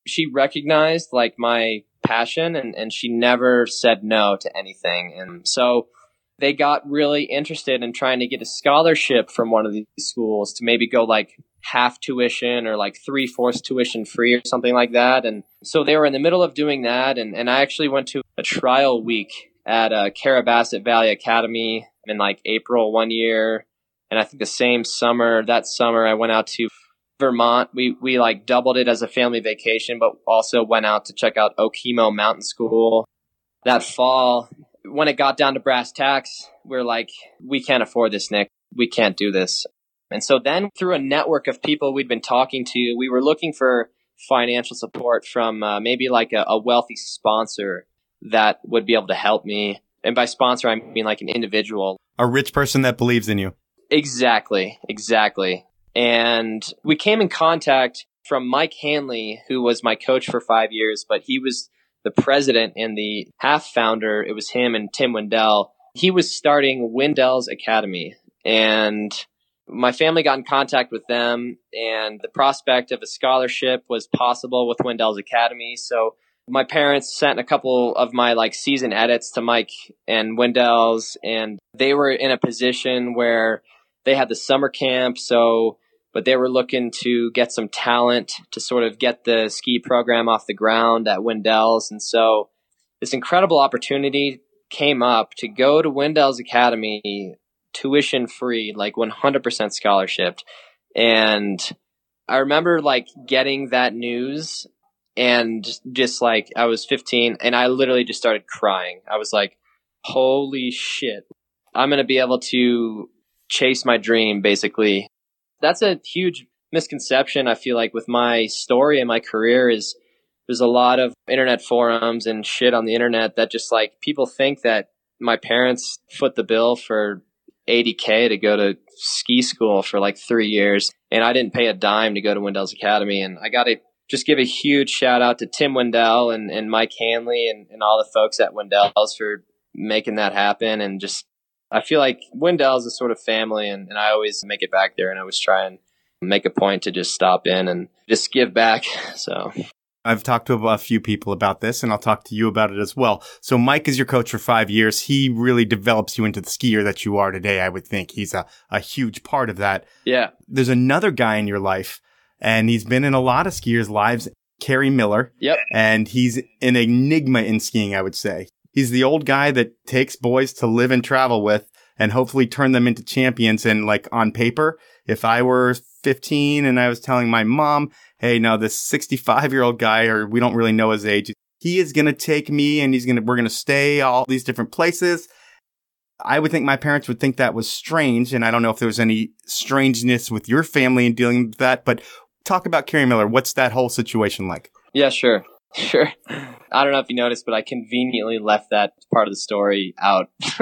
S3: She recognized like my passion and, and she never said no to anything. And so they got really interested in trying to get a scholarship from one of these schools to maybe go like half tuition or like three fourths tuition free or something like that. And so they were in the middle of doing that. And, and I actually went to a trial week at uh, Carrabassett Valley Academy in like April one year. And I think the same summer, that summer, I went out to Vermont. We, we like doubled it as a family vacation, but also went out to check out Okemo Mountain School. That fall, when it got down to brass tacks, we are like, we can't afford this, Nick. We can't do this. And so then through a network of people we'd been talking to, we were looking for financial support from uh, maybe like a, a wealthy sponsor that would be able to help me. And by sponsor, I mean like an individual.
S2: A rich person that believes in you.
S3: Exactly. Exactly. And we came in contact from Mike Hanley, who was my coach for five years, but he was the president and the half founder. It was him and Tim Windell. He was starting Windell's Academy and my family got in contact with them and the prospect of a scholarship was possible with Windell's Academy. So my parents sent a couple of my like season edits to Mike and Windell's and they were in a position where they had the summer camp. So, but they were looking to get some talent to sort of get the ski program off the ground at Windell's. And so this incredible opportunity came up to go to Windell's Academy tuition free, like 100% scholarship. And I remember like getting that news and just like I was 15 and I literally just started crying. I was like, holy shit. I'm going to be able to chase my dream basically. That's a huge misconception I feel like with my story and my career is there's a lot of internet forums and shit on the internet that just like people think that my parents foot the bill for 80k to go to ski school for like three years, and I didn't pay a dime to go to Windell's Academy. And I got to just give a huge shout out to Tim Windell and, and Mike Hanley and, and all the folks at Windell's for making that happen. And just I feel like Windell's a sort of family, and, and I always make it back there, and I always try and make a point to just stop in and just give back. So
S2: I've talked to a few people about this and I'll talk to you about it as well. So Mike is your coach for five years. He really develops you into the skier that you are today. I would think he's a, a huge part of that.
S3: Yeah.
S2: There's another guy in your life and he's been in a lot of skiers' lives, Kerry Miller.
S3: Yep.
S2: And he's an enigma in skiing, I would say. He's the old guy that takes boys to live and travel with and hopefully turn them into champions. And like on paper, if I were 15 and I was telling my mom, hey, now this 65 year old guy, or we don't really know his age, he is going to take me and he's going to, we're going to stay all these different places. I would think my parents would think that was strange. And I don't know if there was any strangeness with your family in dealing with that, but talk about Kerry Miller. What's that whole situation like?
S3: Yeah, sure. Sure. I don't know if you noticed, but I conveniently left that part of the story out.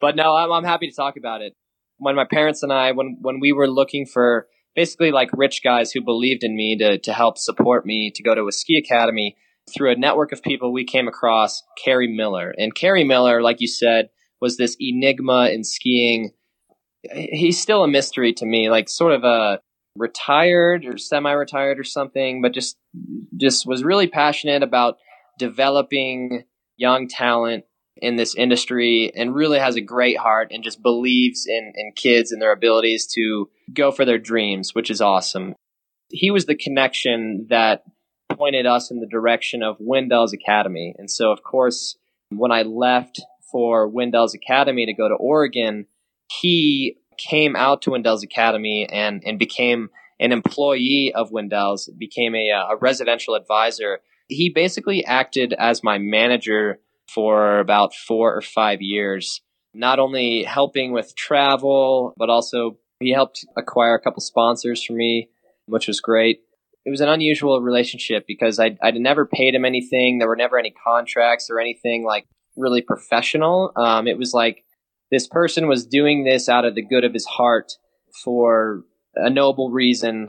S3: but no, I'm, I'm happy to talk about it. When my parents and I, when, when we were looking for basically like rich guys who believed in me to, to help support me to go to a ski academy. Through a network of people, we came across Kerry Miller. And Kerry Miller, like you said, was this enigma in skiing. He's still a mystery to me, like sort of a retired or semi-retired or something, but just just was really passionate about developing young talent in this industry and really has a great heart and just believes in, in kids and their abilities to go for their dreams, which is awesome. He was the connection that pointed us in the direction of Windell's Academy. And so, of course, when I left for Windell's Academy to go to Oregon, he came out to Windell's Academy and, and became an employee of Windell's, became a, a residential advisor. He basically acted as my manager for about four or five years, not only helping with travel, but also he helped acquire a couple sponsors for me, which was great. It was an unusual relationship because I I never paid him anything. There were never any contracts or anything like really professional. Um, it was like this person was doing this out of the good of his heart for a noble reason.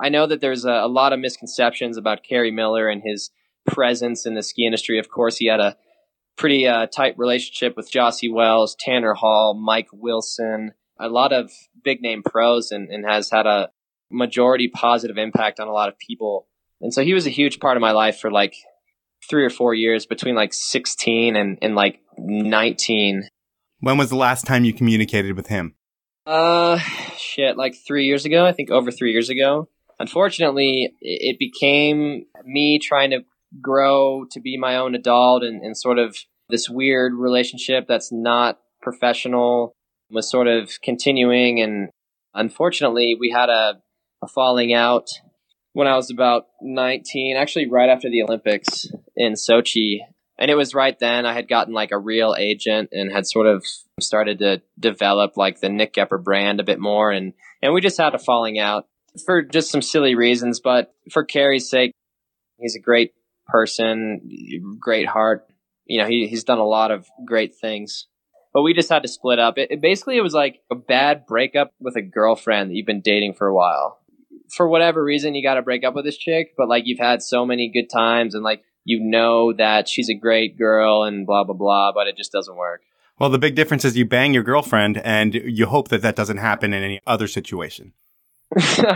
S3: I know that there's a, a lot of misconceptions about Kerry Miller and his presence in the ski industry. Of course, he had a pretty uh, tight relationship with Jossi Wells, Tanner Hall, Mike Wilson, a lot of big name pros, and, and has had a majority positive impact on a lot of people. And so he was a huge part of my life for like three or four years between like 16 and, and like 19.
S2: When was the last time you communicated with him?
S3: Uh, shit, like three years ago. I think over three years ago. Unfortunately, it became me trying to grow to be my own adult and, and sort of this weird relationship that's not professional was sort of continuing. And unfortunately, we had a, a falling out when I was about 19, actually, right after the Olympics in Sochi. And it was right then I had gotten like a real agent and had sort of started to develop like the Nick Goepper brand a bit more. And, and we just had a falling out. for just some silly reasons, but for Kerry's sake, he's a great person, great heart. You know, he, he's done a lot of great things. But we just had to split up. It, it basically it was like a bad breakup with a girlfriend that you've been dating for a while. For whatever reason, you got to break up with this chick, but like you've had so many good times and like you know that she's a great girl and blah blah blah, but it just doesn't work.
S2: Well, the big difference is you bang your girlfriend and you hope that that doesn't happen in any other situation.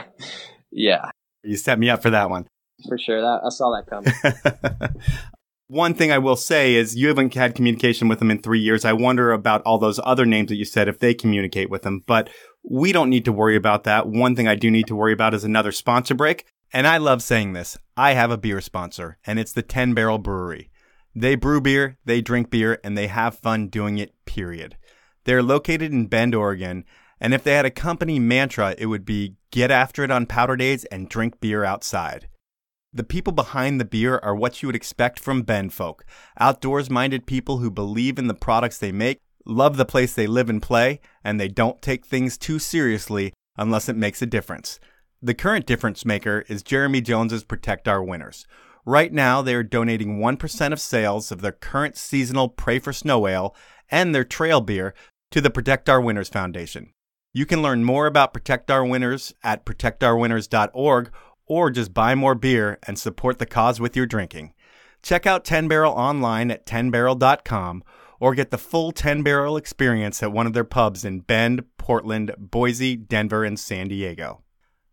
S3: yeah.
S2: You set me up for that one.
S3: For sure. That I saw that coming.
S2: one thing I will say is you haven't had communication with them in three years. I wonder about all those other names that you said if they communicate with them, but we don't need to worry about that. One thing I do need to worry about is another sponsor break. And I love saying this. I have a beer sponsor and it's the 10 Barrel Brewery. They brew beer, they drink beer, and they have fun doing it, period. They're located in Bend, Oregon, and if they had a company mantra, it would be get after it on powder days and drink beer outside. The people behind the beer are what you would expect from Bend folk outdoors minded people who believe in the products they make, love the place they live and play, and they don't take things too seriously unless it makes a difference. The current difference maker is Jeremy Jones's Protect Our Winters. Right now, they are donating 1% of sales of their current seasonal Pray for Snow Ale and their trail beer to the Protect Our Winters Foundation. You can learn more about Protect Our Winters at protectourwinters.org or just buy more beer and support the cause with your drinking. Check out 10 Barrel online at 10barrel.com or get the full 10 Barrel experience at one of their pubs in Bend, Portland, Boise, Denver, and San Diego.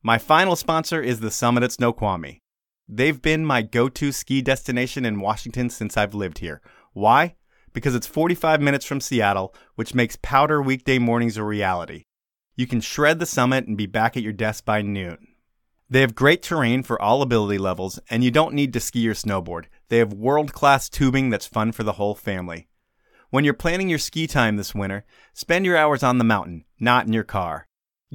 S2: My final sponsor is the Summit at Snoqualmie. They've been my go to ski destination in Washington since I've lived here. Why? Because it's 45 minutes from Seattle, which makes powder weekday mornings a reality. You can shred the summit and be back at your desk by noon. They have great terrain for all ability levels, and you don't need to ski or snowboard. They have world class tubing that's fun for the whole family. When you're planning your ski time this winter, spend your hours on the mountain, not in your car.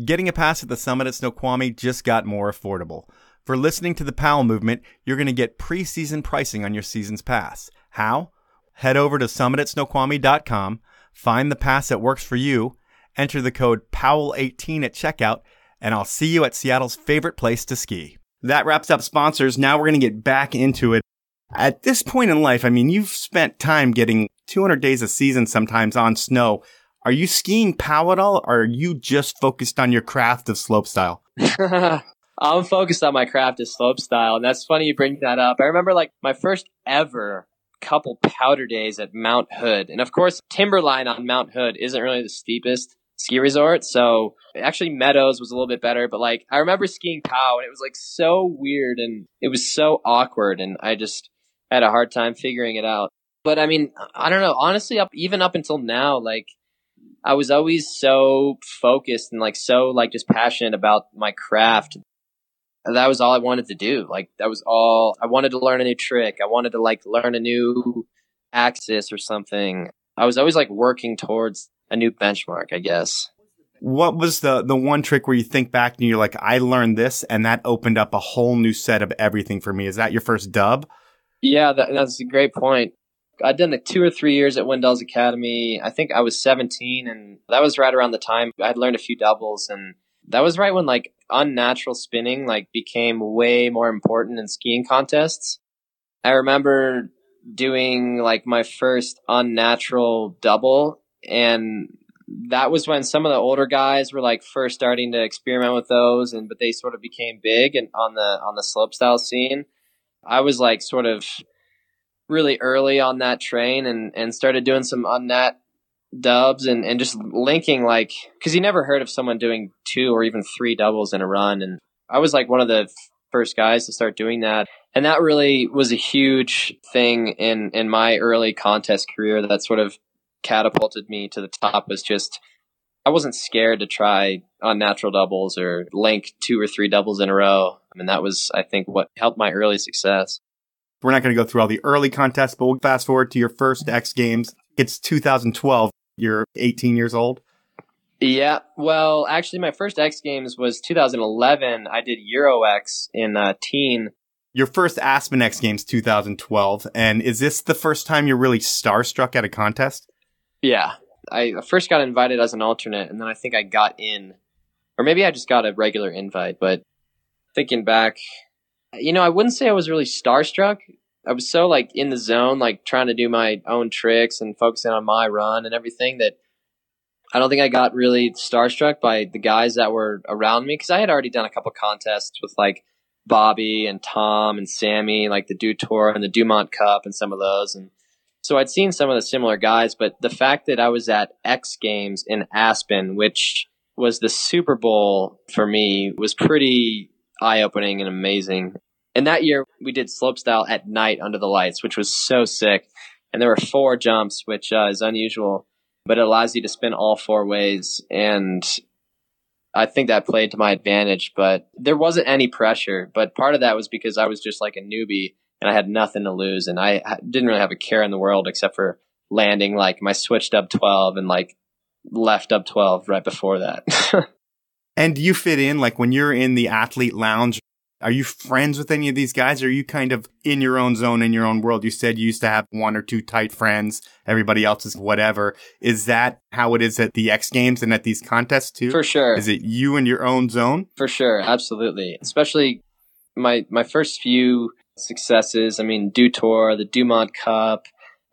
S2: Getting a pass at the summit at Snoqualmie just got more affordable. For listening to the Powell movement, you're going to get preseason pricing on your season's pass. How? Head over to summitatsnoqualmie.com, find the pass that works for you, enter the code Powell18 at checkout, and I'll see you at Seattle's favorite place to ski. That wraps up sponsors. Now we're going to get back into it. At this point in life, I mean, you've spent time getting 200 days a season sometimes on snow. Are you skiing POW at all, or are you just focused on your craft of slopestyle?
S3: I'm focused on my craft of slopestyle, and that's funny you bring that up. I remember like my first ever couple powder days at Mount Hood, and of course, Timberline on Mount Hood isn't really the steepest, ski resort. So actually Meadows was a little bit better, but like I remember skiing POW and it was like so weird and it was so awkward and I just had a hard time figuring it out. But I mean, I don't know, honestly up even up until now, like I was always so focused and like so like just passionate about my craft. That was all I wanted to do. Like that was all I wanted to learn a new trick. I wanted to like learn a new axis or something. I was always like working towards a new benchmark, I guess.
S2: What was the the one trick where you think back and you're like, I learned this, and that opened up a whole new set of everything for me? Is that your first dub?
S3: Yeah, that, that's a great point. I'd done the two or three years at Windell's Academy. I think I was 17, and that was right around the time I'd learned a few doubles, and that was right when like unnatural spinning like became way more important in skiing contests. I remember doing like my first unnatural double and that was when some of the older guys were like first starting to experiment with those and but they sort of became big and on the on the slopestyle scene i was like sort of really early on that train and and started doing some unnat dubs and and just linking like because you never heard of someone doing two or even three doubles in a run and i was like one of the first guys to start doing that and that really was a huge thing in in my early contest career that sort of catapulted me to the top was just I wasn't scared to try unnatural doubles or link two or three doubles in a row. I mean, that was, I think, what helped my early success.
S2: We're not going to go through all the early contests, but we'll fast forward to your first X Games. It's 2012. You're 18 years old.
S3: Yeah. Well, actually, my first X Games was 2011. I did Euro X in uh, teen.
S2: Your first Aspen X Games 2012. And is this the first time you're really starstruck at a contest?
S3: Yeah. I first got invited as an alternate, and then I think I got in, or maybe I just got a regular invite. But thinking back, you know, I wouldn't say I was really starstruck. I was so like in the zone, like trying to do my own tricks and focusing on my run and everything that I don't think I got really starstruck by the guys that were around me because I had already done a couple contests with like Bobby and Tom and Sammy, like the Dew Tour and the Dumont Cup and some of those. And so I'd seen some of the similar guys, but the fact that I was at X Games in Aspen, which was the Super Bowl for me, was pretty eye opening and amazing. And that year we did slopestyle at night under the lights, which was so sick. And there were four jumps, which uh, is unusual, but it allows you to spin all four ways. And I think that played to my advantage, but there wasn't any pressure. But part of that was because I was just like a newbie and I had nothing to lose. And I didn't really have a care in the world except for landing like my switched up 12 and like left up 12 right before that.
S2: and do you fit in like when you're in the athlete lounge? Are you friends with any of these guys? Or are you kind of in your own zone, in your own world? You said you used to have one or two tight friends. Everybody else is whatever. Is that how it is at the X Games and at these contests too?
S3: For sure.
S2: Is it you in your own zone?
S3: For sure. Absolutely. Especially my, my first few successes. I mean, Dew Tour, the Dumont Cup,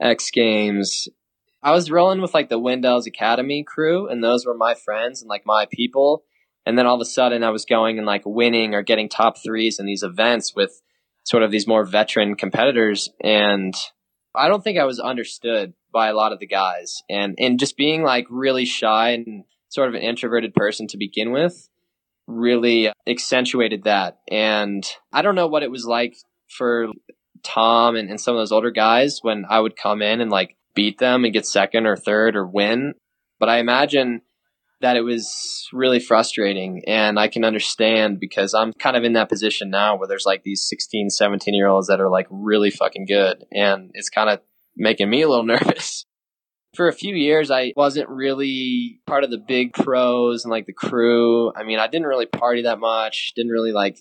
S3: X Games. I was rolling with like the Windells Academy crew, and those were my friends and like my people. And then all of a sudden, I was going and like winning or getting top threes in these events with sort of these more veteran competitors. And I don't think I was understood by a lot of the guys. And, and just being like really shy and sort of an introverted person to begin with really accentuated that. And I don't know what it was like for Tom and, and some of those older guys when I would come in and like beat them and get second or third or win. But I imagine that it was really frustrating and I can understand because I'm kind of in that position now where there's like these 16, 17 year olds that are like really fucking good and it's kind of making me a little nervous. For a few years, I wasn't really part of the big pros and like the crew. I mean, I didn't really party that much, didn't really like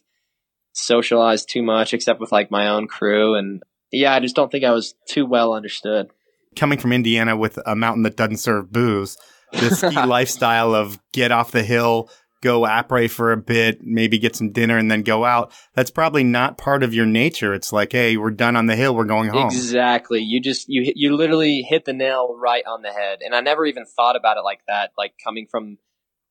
S3: socialize too much except with like my own crew. And yeah, I just don't think I was too well understood.
S2: Coming from Indiana with a mountain that doesn't serve booze, the ski lifestyle of get off the hill, go après for a bit, maybe get some dinner and then go out. That's probably not part of your nature. It's like, hey, we're done on the hill, we're going home.
S3: Exactly. You just you you literally hit the nail right on the head. And I never even thought about it like that. Like coming from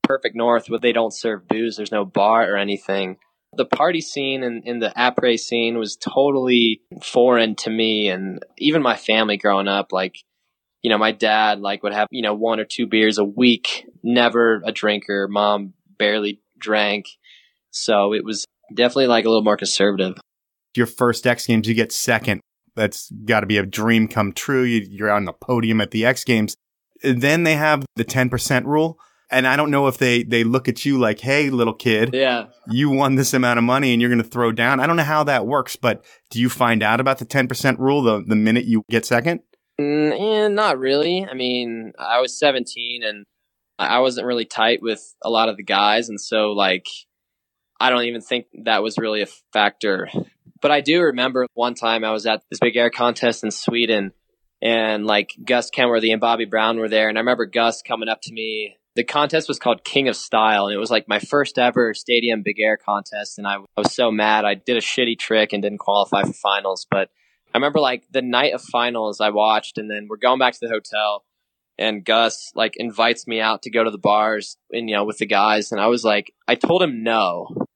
S3: Perfect North, where they don't serve booze, there's no bar or anything the party scene and, and the après scene was totally foreign to me and even my family growing up like you know my dad like would have you know one or two beers a week never a drinker. Mom barely drank. So it was definitely like a little more conservative.
S2: Your first x games you get second. That's got to be a dream come true. You, are on the podium at the x games. Then they have the 10% rule. And I don't know if they they look at you like, "Hey, little kid,
S3: yeah,
S2: you won this amount of money and you're going to throw down." I don't know how that works, but do you find out about the 10% rule the the minute you get second?
S3: Mm, eh, not really. I mean, I was 17 and I wasn't really tight with a lot of the guys, and so like, I don't even think that was really a factor. But I do remember one time I was at this big air contest in Sweden, and like Gus Kenworthy and Bobby Brown were there, and I remember Gus coming up to me the contest was called King of Style, and it was like my first ever stadium big air contest. And I, I was so mad. I did a shitty trick and didn't qualify for finals. But I remember like the night of finals, I watched, and then we're going back to the hotel, and Gus like invites me out to go to the bars and you know with the guys, and I was like, I told him no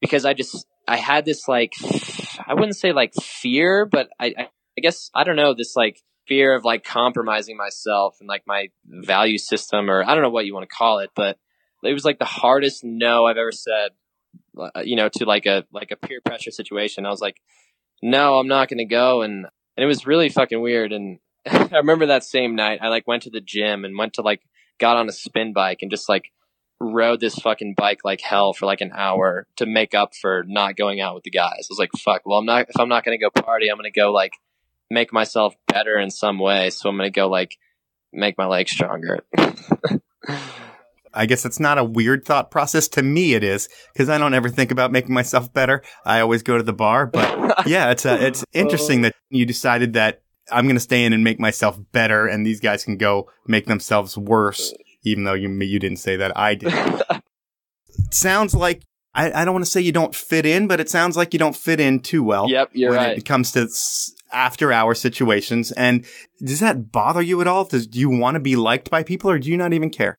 S3: because I just I had this like I wouldn't say like fear, but I, I, I guess I don't know this like fear of like compromising myself and like my value system or I don't know what you want to call it, but it was like the hardest no I've ever said, uh, you know, to like a, like a peer pressure situation. I was like, no, I'm not going to go. And, and it was really fucking weird. And I remember that same night I like went to the gym and went to like, got on a spin bike and just like rode this fucking bike like hell for like an hour to make up for not going out with the guys. I was like, fuck, well, I'm not, if I'm not going to go party, I'm going to go like make myself better in some way. So I'm going to go like make my legs stronger.
S2: I guess it's not a weird thought process. To me, it is because I don't ever think about making myself better. I always go to the bar. But yeah, it's uh, it's interesting that you decided that I'm going to stay in and make myself better, and these guys can go make themselves worse. Even though you you didn't say that, I did. Sounds like I, I don't want to say you don't fit in, but it sounds like you don't fit in too well.
S3: Yep, you're
S2: when
S3: right.
S2: it comes to after hour situations. And does that bother you at all? Does, do you want to be liked by people or do you not even care?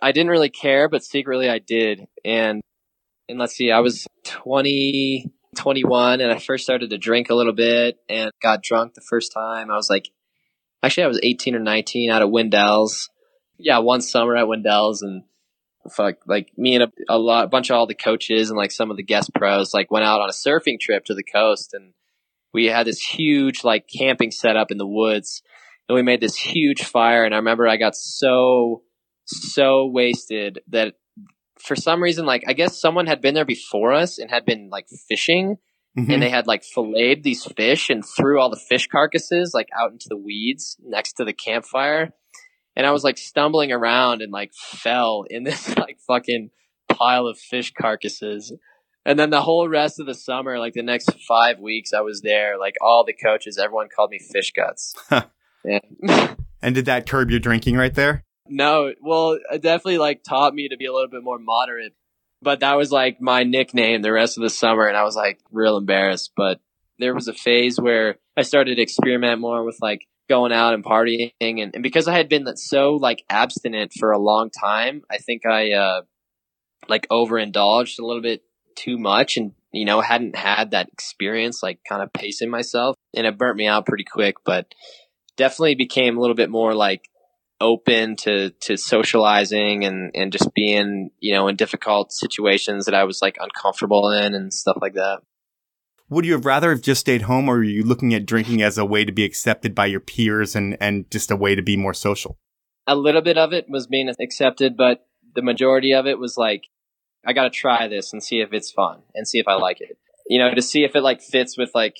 S3: I didn't really care, but secretly I did. And, and let's see, I was 20, 21 and I first started to drink a little bit and got drunk the first time. I was like, actually I was 18 or 19 out of Windell's. Yeah, one summer at Windell's and fuck, like me and a, a lot, a bunch of all the coaches and like some of the guest pros like went out on a surfing trip to the coast and we had this huge like camping setup in the woods and we made this huge fire. And I remember I got so, so wasted that for some reason, like I guess someone had been there before us and had been like fishing
S2: Mhm.
S3: and they had like filleted these fish and threw all the fish carcasses like out into the weeds next to the campfire. And I was like stumbling around and like fell in this like fucking pile of fish carcasses. And then the whole rest of the summer, like the next five weeks I was there, like all the coaches, everyone called me fish guts. yeah.
S2: and did that curb your drinking right there?
S3: No, well, it definitely like taught me to be a little bit more moderate. But that was like my nickname the rest of the summer, and I was like real embarrassed. But there was a phase where I started to experiment more with like going out and partying, and, and because I had been so like abstinent for a long time, I think I uh like overindulged a little bit too much, and you know hadn't had that experience like kind of pacing myself, and it burnt me out pretty quick. But definitely became a little bit more like open to to socializing and and just being you know in difficult situations that I was like uncomfortable in and stuff like that.
S2: Would you have rather have just stayed home or are you looking at drinking as a way to be accepted by your peers and, and just a way to be more social?
S3: A little bit of it was being accepted, but the majority of it was like I got to try this and see if it's fun and see if I like it. You know, to see if it like fits with like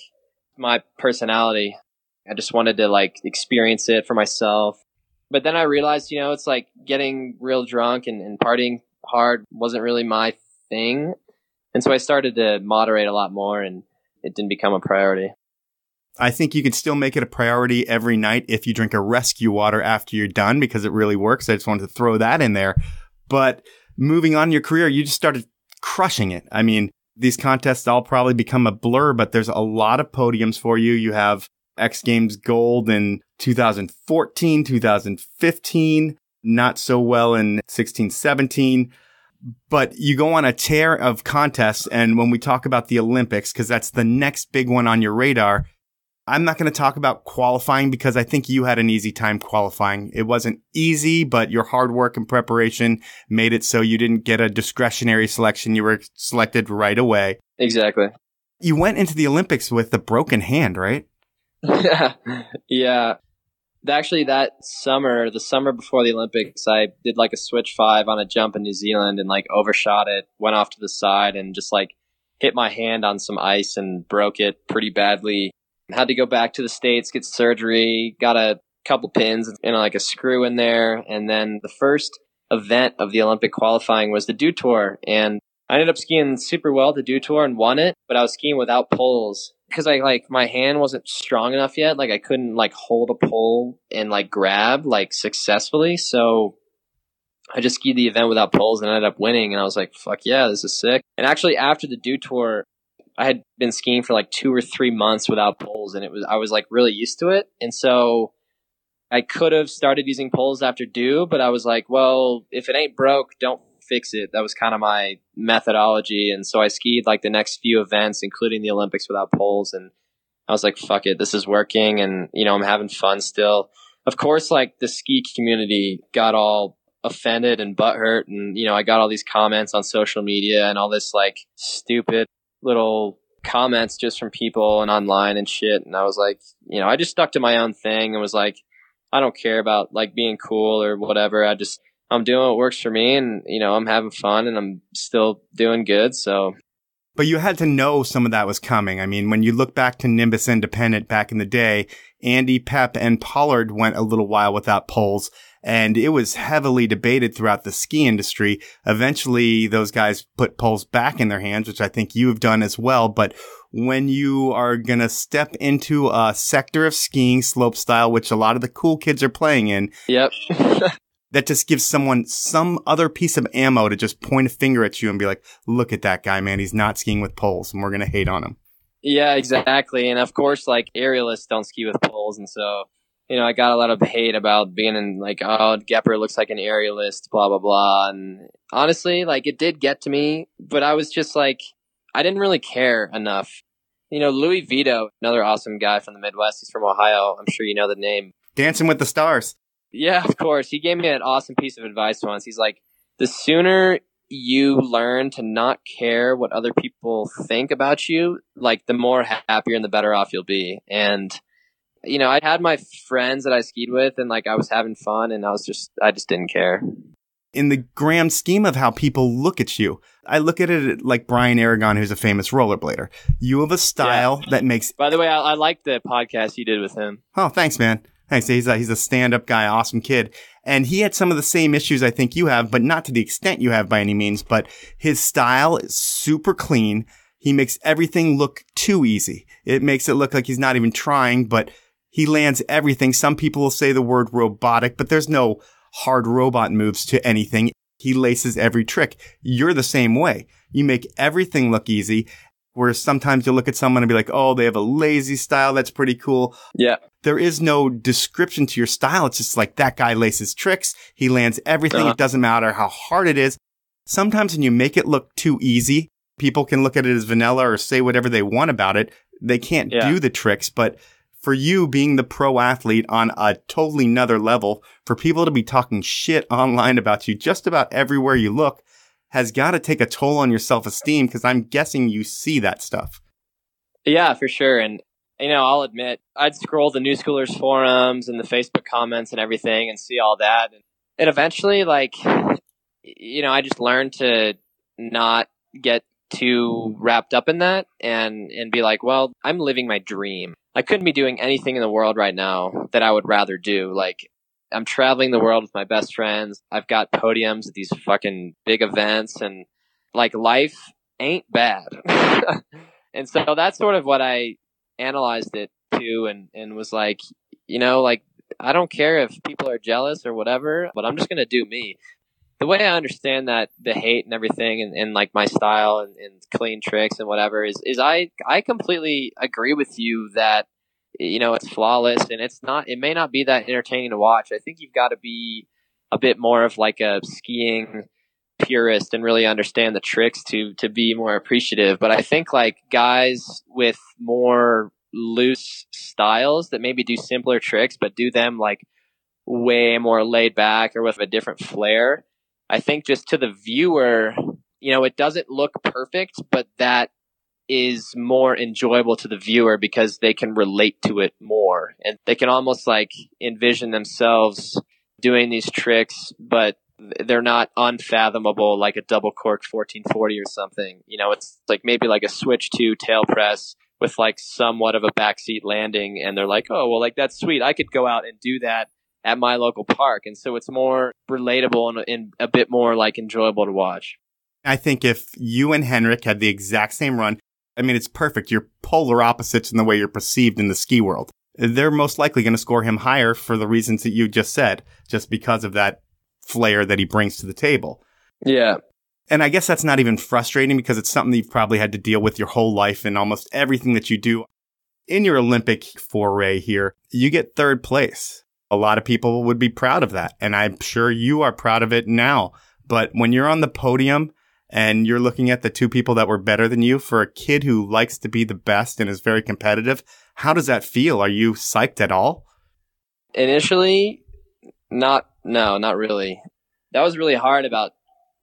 S3: my personality. I just wanted to like experience it for myself. But then I realized, you know, it's like getting real drunk and, and partying hard wasn't really my thing. And so I started to moderate a lot more and it didn't become a priority.
S2: I think you can still make it a priority every night if you drink a RESQWATER after you're done because it really works. I just wanted to throw that in there. But moving on your career, you just started crushing it. I mean, these contests all probably become a blur, but there's a lot of podiums for you. You have X Games gold in 2014, 2015, not so well in 16, 17. But you go on a tear of contests. And when we talk about the Olympics, because that's the next big one on your radar, I'm not going to talk about qualifying because I think you had an easy time qualifying. It wasn't easy, but your hard work and preparation made it so you didn't get a discretionary selection. You were selected right away.
S3: Exactly.
S2: You went into the Olympics with a broken hand, right?
S3: yeah. yeah. Actually, that summer, the summer before the Olympics, I did like a switch five on a jump in New Zealand and like overshot it, went off to the side and just like hit my hand on some ice and broke it pretty badly. Had to go back to the States, get surgery, got a couple pins and like a screw in there. And then the first event of the Olympic qualifying was the Dew Tour. And I ended up skiing super well the Dew Tour and won it, but I was skiing without poles because I like my hand wasn't strong enough yet. Like I couldn't like hold a pole and like grab like successfully. So I just skied the event without poles and ended up winning. And I was like, fuck yeah, this is sick. And actually after the Dew Tour, I had been skiing for like two or three months without poles and it was, I was like really used to it. And so I could have started using poles after Dew, but I was like, well, if it ain't broke, don't fix it. That was kind of my methodology. And so I skied like the next few events, including the Olympics without poles. And I was like, fuck it, this is working. And, you know, I'm having fun still. Of course, like the ski community got all offended and butthurt. And, you know, I got all these comments on social media and all this like stupid little comments just from people and online and shit. And I was like, you know, I just stuck to my own thing and was like, I don't care about like being cool or whatever. I just, I'm doing what works for me and, you know, I'm having fun and I'm still doing good. So.
S2: But you had to know some of that was coming. I mean, when you look back to Nimbus Independent back in the day, Andy Pep and Pollard went a little while without poles and it was heavily debated throughout the ski industry. Eventually those guys put poles back in their hands, which I think you've done as well. But when you are going to step into a sector of skiing slope style, which a lot of the cool kids are playing in.
S3: Yep.
S2: that just gives someone some other piece of ammo to just point a finger at you and be like, look at that guy, man. He's not skiing with poles and we're going to hate on him.
S3: Yeah, exactly. And of course, like aerialists don't ski with poles. And so, you know, I got a lot of hate about being in like, oh, Goepper looks like an aerialist, blah, blah, blah. And honestly, like it did get to me, but I was just like, I didn't really care enough. You know, Louie Vito, another awesome guy from the Midwest. He's from Ohio. I'm sure you know the name.
S2: Dancing with the Stars.
S3: Yeah, of course. He gave me an awesome piece of advice once. He's like, the sooner you learn to not care what other people think about you, like the more happier and the better off you'll be. And, you know, I had my friends that I skied with and like I was having fun and I was just, I just didn't care.
S2: In the grand scheme of how people look at you, I look at it like Brian Aragon, who's a famous rollerblader. You have a style yeah. that makes.
S3: By the way, I, I like the podcast you did with him.
S2: Oh, thanks, man. Thanks. He's a, he's a stand up guy, awesome kid. And he had some of the same issues I think you have, but not to the extent you have by any means. But his style is super clean. He makes everything look too easy. It makes it look like he's not even trying, but he lands everything. Some people will say the word robotic, but there's no hard robot moves to anything. He laces every trick. You're the same way. You make everything look easy. Whereas sometimes you'll look at someone and be like, oh, they have a lazy style. That's pretty cool.
S3: Yeah.
S2: There is no description to your style. It's just like that guy laces tricks. He lands everything. Uh-huh. It doesn't matter how hard it is. Sometimes when you make it look too easy, people can look at it as vanilla or say whatever they want about it. They can't yeah. do the tricks, but for you being the pro athlete on a totally another level, for people to be talking shit online about you just about everywhere you look, has got to take a toll on your self esteem because I'm guessing you see that stuff.
S3: Yeah, for sure. And, you know, I'll admit, I'd scroll the Newschoolers forums and the Facebook comments and everything and see all that. And, eventually, like, you know, I just learned to not get too wrapped up in that and, and be like, well, I'm living my dream. I couldn't be doing anything in the world right now that I would rather do. Like, I'm traveling the world with my best friends. I've got podiums at these fucking big events and like life ain't bad. and so that's sort of what I analyzed it to and, and was like, you know, like I don't care if people are jealous or whatever, but I'm just going to do me. The way I understand that the hate and everything and, and like my style and, and clean tricks and whatever is, is I, I completely agree with you that you know, it's flawless and it's not, it may not be that entertaining to watch. I think you've got to be a bit more of like a skiing purist and really understand the tricks to, to be more appreciative. But I think like guys with more loose styles that maybe do simpler tricks, but do them like way more laid back or with a different flair. I think just to the viewer, you know, it doesn't look perfect, but that is more enjoyable to the viewer because they can relate to it more and they can almost like envision themselves doing these tricks, but they're not unfathomable like a double cork 1440 or something. You know, it's like maybe like a switch to tail press with like somewhat of a backseat landing and they're like, oh, well, like that's sweet. I could go out and do that at my local park. And so it's more relatable and, and a bit more like enjoyable to watch.
S2: I think if you and Henrik had the exact same run, I mean, it's perfect. You're polar opposites in the way you're perceived in the ski world. They're most likely going to score him higher for the reasons that you just said, just because of that flair that he brings to the table.
S3: Yeah.
S2: And I guess that's not even frustrating because it's something that you've probably had to deal with your whole life and almost everything that you do. In your Olympic foray here, you get third place. A lot of people would be proud of that. And I'm sure you are proud of it now. But when you're on the podium and you're looking at the two people that were better than you for a kid who likes to be the best and is very competitive, how does that feel? Are you psyched at all?
S3: Initially, not, no, not really. That was really hard about,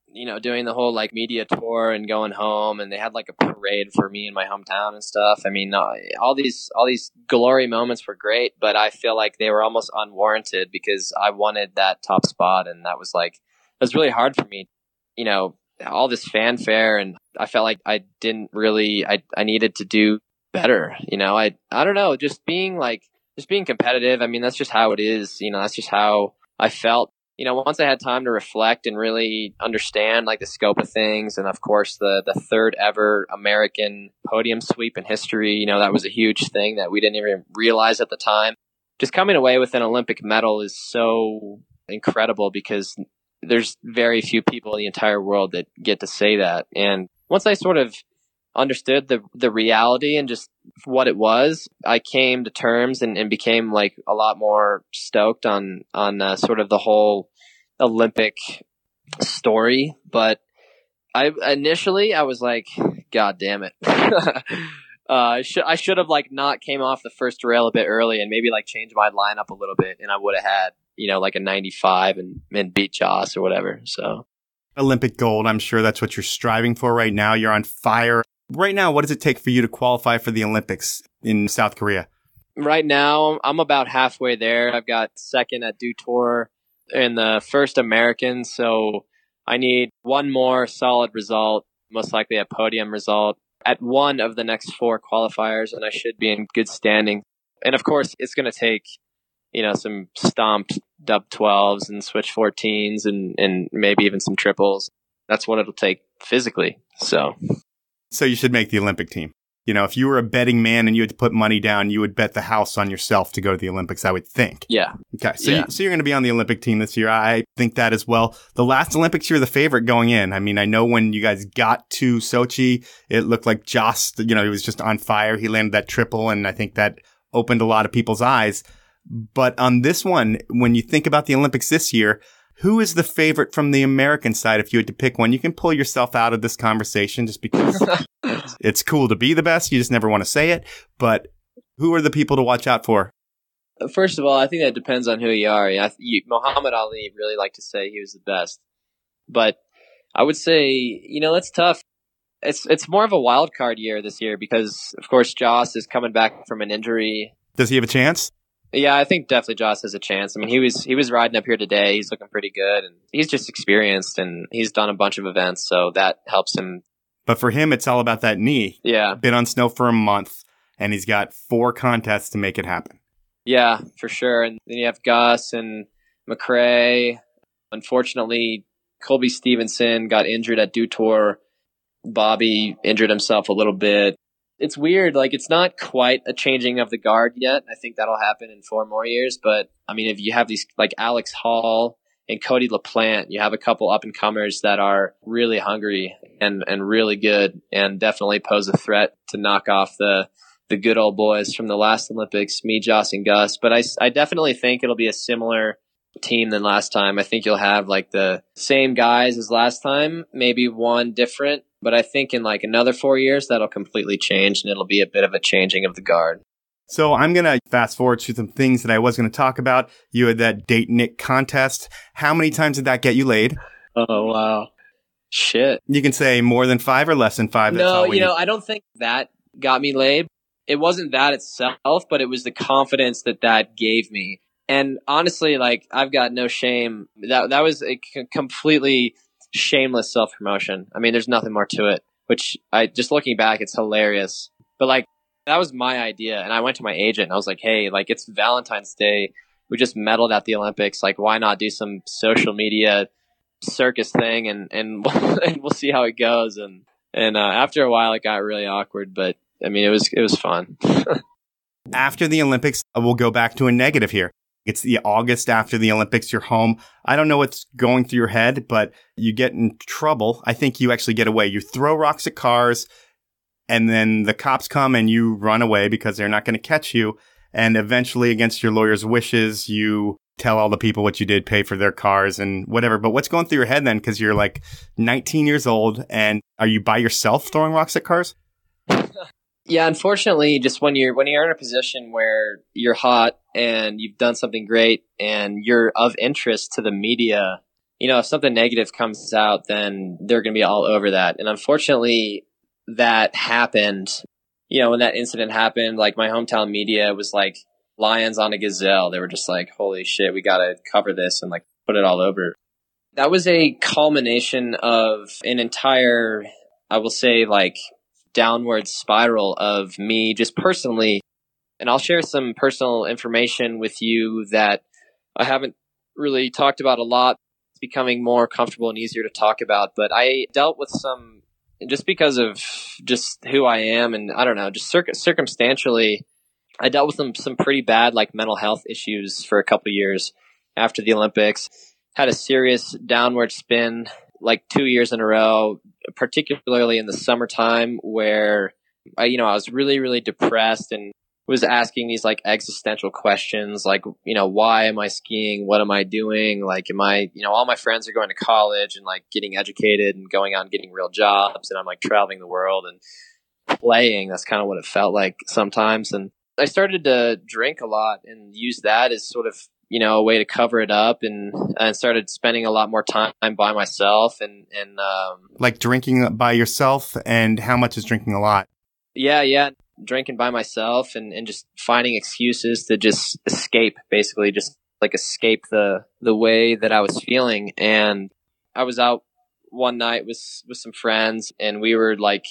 S3: you know, doing the whole like media tour and going home and they had like a parade for me in my hometown and stuff. I mean, all these, all these glory moments were great, but I feel like they were almost unwarranted because I wanted that top spot and that was like, it was really hard for me, you know, all this fanfare and I felt like I didn't really I I needed to do better, you know. I I don't know, just being like just being competitive. I mean, that's just how it is, you know, that's just how I felt. You know, once I had time to reflect and really understand like the scope of things and of course the the third ever American podium sweep in history, you know, that was a huge thing that we didn't even realize at the time. Just coming away with an Olympic medal is so incredible because there's very few people in the entire world that get to say that. And once I sort of understood the the reality and just what it was, I came to terms and, and became like a lot more stoked on on uh, sort of the whole Olympic story. But I initially I was like, God damn it. uh, I should I should have like not came off the first rail a bit early and maybe like changed my lineup a little bit, and I would have had you know like a 95 and and beat Joss or whatever. So
S2: Olympic gold. I'm sure that's what you're striving for right now. You're on fire. Right now, what does it take for you to qualify for the Olympics in South Korea?
S3: Right now, I'm about halfway there. I've got second at Dew Tour in the first American, so I need one more solid result, most likely a podium result at one of the next four qualifiers, and I should be in good standing. And of course, it's going to take, you know, some stomped dub 12s and switch 14s and, and maybe even some triples. That's what it'll take physically. So
S2: so you should make the Olympic team. You know, if you were a betting man and you had to put money down, you would bet the house on yourself to go to the Olympics, I would think.
S3: Yeah.
S2: Okay. So,
S3: Yeah.
S2: You, so you're going to be on the Olympic team this year. I think that as well. The last Olympics, you're the favorite going in. I mean, I know when you guys got to Sochi, it looked like Joss, you know, he was just on fire. He landed that triple and I think that opened a lot of people's eyes. But on this one, when you think about the Olympics this year, who is the favorite from the American side? If you had to pick one, you can pull yourself out of this conversation just because it's cool to be the best. You just never want to say it. But who are the people to watch out for?
S3: First of all, I think that depends on who you are. Yeah, you, Muhammad Ali really liked to say he was the best, but I would say you know it's tough. It's it's more of a wild card year this year because of course Joss is coming back from an injury.
S2: Does he have a chance?
S3: Yeah, I think definitely Joss has a chance. I mean, he was he was riding up here today. He's looking pretty good, and he's just experienced, and he's done a bunch of events, so that helps him.
S2: But for him, it's all about that knee.
S3: Yeah,
S2: Been on snow for a month and he's got four contests to make it happen.
S3: Yeah, for sure. And then you have Gus and McRae. Unfortunately, Colby Stevenson got injured at Dew Tour. Bobby injured himself a little bit. It's weird. Like, it's not quite a changing of the guard yet. I think that'll happen in four more years. But, I mean, if you have these, like Alex Hall and Cody LaPlante, you have a couple up and comers that are really hungry and, and really good and definitely pose a threat to knock off the, the good old boys from the last Olympics, me, Joss, and Gus. But I, I definitely think it'll be a similar team than last time. I think you'll have like the same guys as last time, maybe one different. But I think in like another four years, that'll completely change and it'll be a bit of a changing of the guard.
S2: So I'm going to fast forward to some things that I was going to talk about. You had that date Nick contest. How many times did that get you laid?
S3: Oh, wow. Shit.
S2: You can say more than five or less than five. That's
S3: no, you know,
S2: need.
S3: I don't think that got me laid. It wasn't that itself, but it was the confidence that that gave me. And honestly, like I've got no shame. That that was a c- completely shameless self promotion. I mean, there's nothing more to it. Which I just looking back, it's hilarious. But like that was my idea, and I went to my agent and I was like, "Hey, like it's Valentine's Day. We just medaled at the Olympics. Like, why not do some social media circus thing and and and we'll see how it goes." And and uh, after a while, it got really awkward, but I mean, it was it was fun.
S2: After the Olympics, we'll go back to a negative here. It's the August after the Olympics. You're home. I don't know what's going through your head, but you get in trouble. I think you actually get away. You throw rocks at cars and then the cops come and you run away because they're not going to catch you. And eventually, against your lawyer's wishes, you tell all the people what you did, pay for their cars and whatever. But what's going through your head then? Cause you're like 19 years old and are you by yourself throwing rocks at cars?
S3: Yeah, unfortunately, just when you're when you're in a position where you're hot and you've done something great and you're of interest to the media, you know, if something negative comes out, then they're going to be all over that. And unfortunately, that happened. You know, when that incident happened, like my hometown media was like lions on a gazelle. They were just like, "Holy shit, we got to cover this and like put it all over." That was a culmination of an entire, I will say, like downward spiral of me just personally. And I'll share some personal information with you that I haven't really talked about a lot. It's becoming more comfortable and easier to talk about. But I dealt with some, just because of just who I am and I don't know, just circ- circumstantially, I dealt with some, some pretty bad like mental health issues for a couple years. after the Olympics. Had a serious downward spin like two years in a row, particularly in the summertime where I, you know, I was really, really depressed and was asking these like existential questions like you know why am i skiing? What am i doing? Like am i you know all my friends are going to college and like getting educated and going on getting real jobs and i'm like traveling the world and playing. That's kind of what it felt like sometimes. And i started to drink a lot and use that as sort of you know a way to cover it up and and started spending a lot more time by myself and and um
S2: like drinking by yourself and how much is drinking a lot
S3: yeah yeah drinking by myself and, and just finding excuses to just escape, basically just like escape the, the way that I was feeling. And I was out one night with, with some friends and we were like,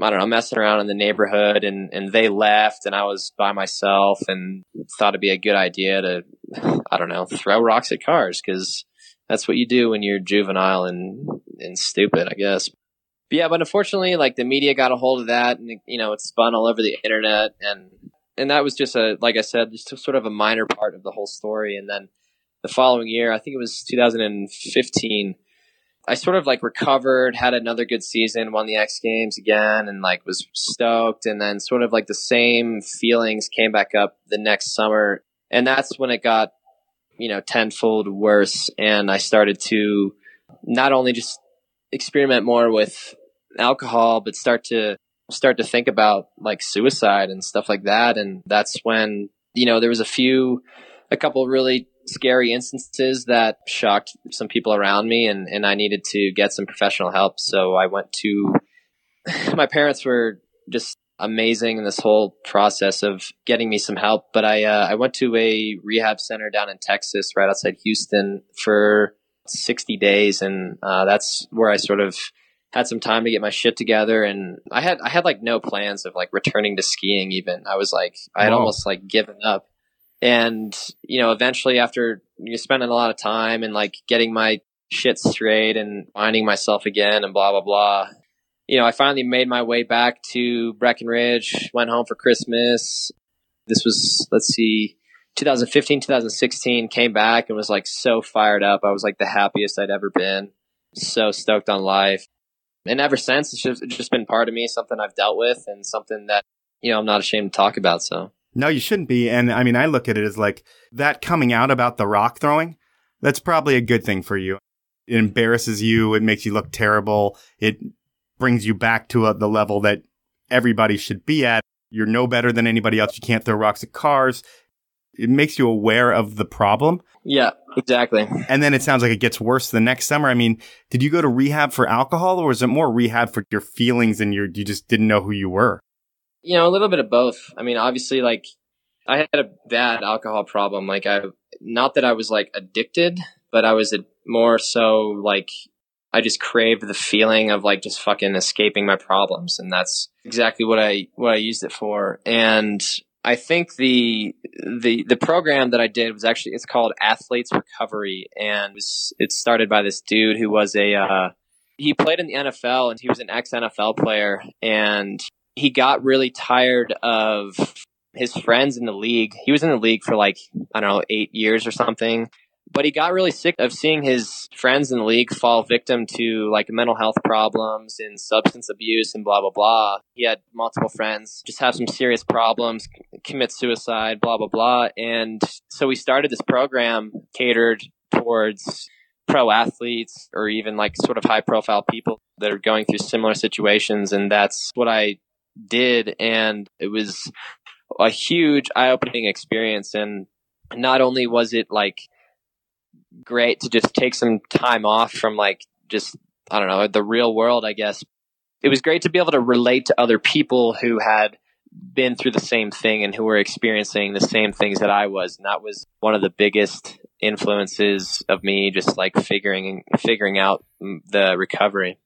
S3: I don't know, messing around in the neighborhood and, and they left and I was by myself and thought it'd be a good idea to, I don't know, throw rocks at cars because that's what you do when you're juvenile and, and stupid, I guess but yeah, but unfortunately, like the media got a hold of that, and you know, it spun all over the internet, and and that was just a like I said, just sort of a minor part of the whole story. And then the following year, I think it was 2015, I sort of like recovered, had another good season, won the X Games again, and like was stoked. And then sort of like the same feelings came back up the next summer, and that's when it got you know tenfold worse, and I started to not only just experiment more with alcohol, but start to start to think about like suicide and stuff like that. And that's when, you know, there was a few, a couple really scary instances that shocked some people around me and, and I needed to get some professional help. So I went to, my parents were just amazing in this whole process of getting me some help. But I, uh, I went to a rehab center down in Texas, right outside Houston for 60 days. And, uh, that's where I sort of, had some time to get my shit together and I had I had like no plans of like returning to skiing even. I was like I had almost like given up. And you know, eventually after you spending a lot of time and like getting my shit straight and finding myself again and blah blah blah. You know, I finally made my way back to Breckenridge, went home for Christmas. This was let's see 2015, 2016 came back and was like so fired up. I was like the happiest I'd ever been. So stoked on life and ever since it's just, it's just been part of me, something I've dealt with and something that, you know, I'm not ashamed to talk about. So.
S2: No, you shouldn't be. And I mean, I look at it as like that coming out about the rock throwing. That's probably a good thing for you. It embarrasses you. It makes you look terrible. It brings you back to a, the level that everybody should be at. You're no better than anybody else. You can't throw rocks at cars. It makes you aware of the problem.
S3: Yeah, exactly.
S2: And then it sounds like it gets worse the next summer. I mean, did you go to rehab for alcohol or was it more rehab for your feelings and your, you just didn't know who you were?
S3: You know, a little bit of both. I mean, obviously, like, I had a bad alcohol problem. Like, I, not that I was like addicted, but I was a, more so like, I just craved the feeling of like just fucking escaping my problems. And that's exactly what I, what I used it for. And I think the the the program that I did was actually it's called Athletes Recovery, and it started by this dude who was a uh, he played in the NFL and he was an ex NFL player, and he got really tired of his friends in the league. He was in the league for like I don't know eight years or something, but he got really sick of seeing his friends in the league fall victim to like mental health problems and substance abuse and blah blah blah. He had multiple friends just have some serious problems, commit suicide, blah blah blah. And so we started this program catered towards pro athletes or even like sort of high profile people that are going through similar situations and that's what I did and it was a huge eye-opening experience and not only was it like great to just take some time off from like just I don't know the real world. I guess it was great to be able to relate to other people who had been through the same thing and who were experiencing the same things that I was. And that was one of the biggest influences of me just like figuring figuring out mm, the recovery.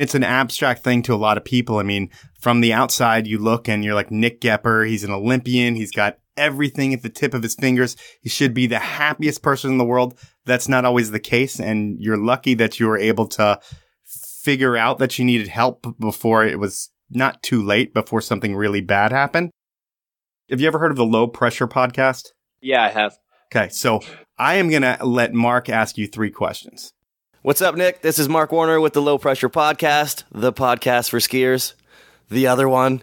S2: It's an abstract thing to a lot of people. I mean, from the outside, you look and you're like Nick Goepper. He's an Olympian. He's got everything at the tip of his fingers. He should be the happiest person in the world that's not always the case. And you're lucky that you were able to figure out that you needed help before it was not too late, before something really bad happened. Have you ever heard of the low pressure podcast?
S3: Yeah, I have.
S2: Okay. So I am going to let Mark ask you three questions.
S4: What's up, Nick? This is Mark Warner with the Low Pressure Podcast, the podcast for skiers, the other one.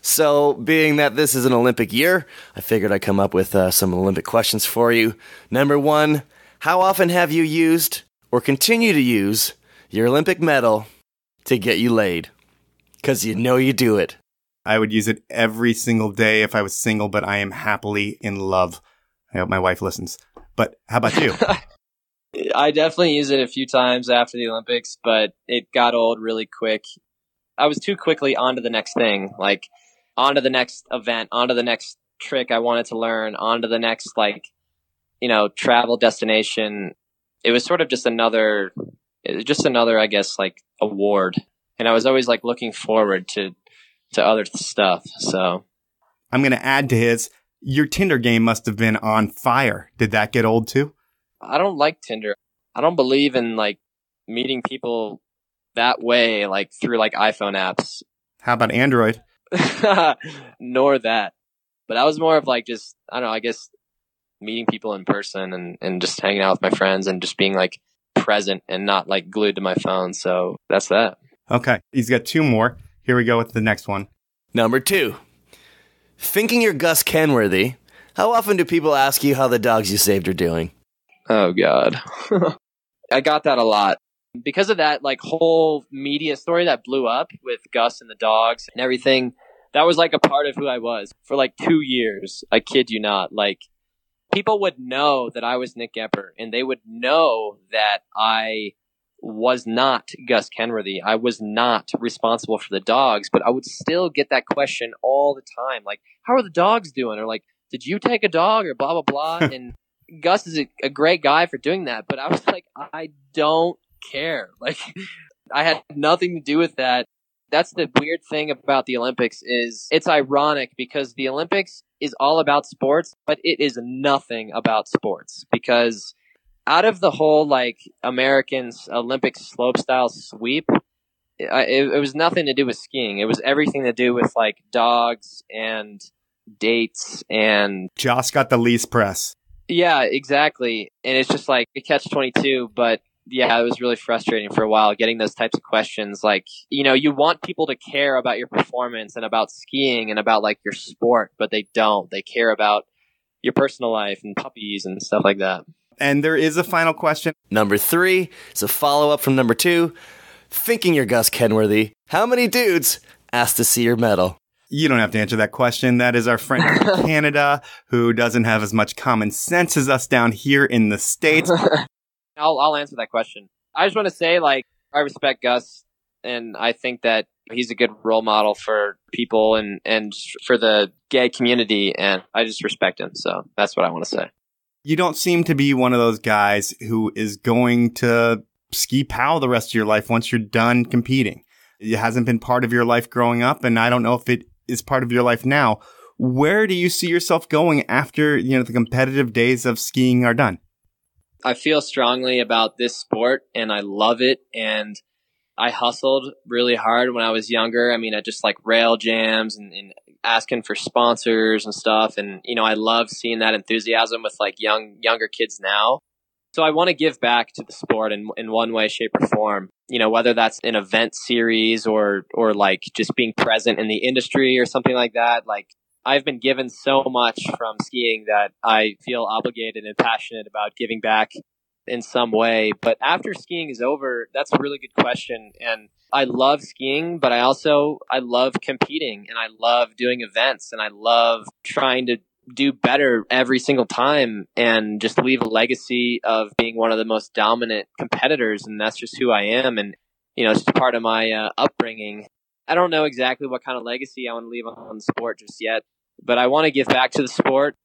S4: So, being that this is an Olympic year, I figured I'd come up with uh, some Olympic questions for you. Number one, how often have you used or continue to use your Olympic medal to get you laid? Because you know you do it.
S2: I would use it every single day if I was single, but I am happily in love. I hope my wife listens. But how about you?
S3: I definitely used it a few times after the Olympics, but it got old really quick. I was too quickly on to the next thing, like on to the next event, on to the next trick I wanted to learn, on to the next like, you know, travel destination. It was sort of just another, just another, I guess, like award. And I was always like looking forward to, to other stuff. So
S2: I'm going to add to his, your Tinder game must have been on fire. Did that get old too?
S3: I don't like Tinder. I don't believe in like meeting people that way, like through like iPhone apps.
S2: How about Android?
S3: Nor that. But I was more of like just I don't know, I guess meeting people in person and, and just hanging out with my friends and just being like present and not like glued to my phone. So that's that.
S2: Okay. He's got two more. Here we go with the next one.
S4: Number two, thinking you're Gus Kenworthy, how often do people ask you how the dogs you saved are doing?
S3: Oh God. I got that a lot. Because of that like whole media story that blew up with Gus and the dogs and everything, that was like a part of who I was for like two years. I kid you not. Like people would know that I was Nick Goepper and they would know that I was not Gus Kenworthy. I was not responsible for the dogs, but I would still get that question all the time. Like, how are the dogs doing? Or like, did you take a dog or blah, blah, blah. and Gus is a, a great guy for doing that, but I was like, I don't care. Like, I had nothing to do with that. That's the weird thing about the Olympics is it's ironic because the Olympics is all about sports, but it is nothing about sports because out of the whole like Americans Olympic slopestyle sweep, it, it, was nothing to do with skiing. It was everything to do with like dogs and dates and
S2: Josh got the least press.
S3: Yeah, exactly. And it's just like a catch 22, but yeah, it was really frustrating for a while getting those types of questions. Like, you know, you want people to care about your performance and about skiing and about like your sport, but they don't. They care about your personal life and puppies and stuff like that.
S2: And there is a final question.
S4: Number three is a follow up from number two. Thinking you're Gus Kenworthy, how many dudes asked to see your medal?
S2: You don't have to answer that question. That is our friend from Canada who doesn't have as much common sense as us down here in the States.
S3: I'll, I'll answer that question. I just want to say, like, I respect Gus and I think that he's a good role model for people and, and for the gay community. And I just respect him. So that's what I want to say.
S2: You don't seem to be one of those guys who is going to ski POW the rest of your life once you're done competing. It hasn't been part of your life growing up. And I don't know if it is part of your life now. Where do you see yourself going after, you know, the competitive days of skiing are done?
S3: I feel strongly about this sport and I love it. And I hustled really hard when I was younger. I mean, I just like rail jams and, and, asking for sponsors and stuff. And, you know, I love seeing that enthusiasm with like young, younger kids now. So I want to give back to the sport in, in one way, shape or form. You know, whether that's an event series or, or like just being present in the industry or something like that. Like I've been given so much from skiing that I feel obligated and passionate about giving back in some way. But after skiing is over, that's a really good question. And I love skiing, but I also, I love competing and I love doing events and I love trying to do better every single time and just leave a legacy of being one of the most dominant competitors. And that's just who I am. And, you know, it's just part of my uh, upbringing. I don't know exactly what kind of legacy I want to leave on the sport just yet, but I want to give back to the sport.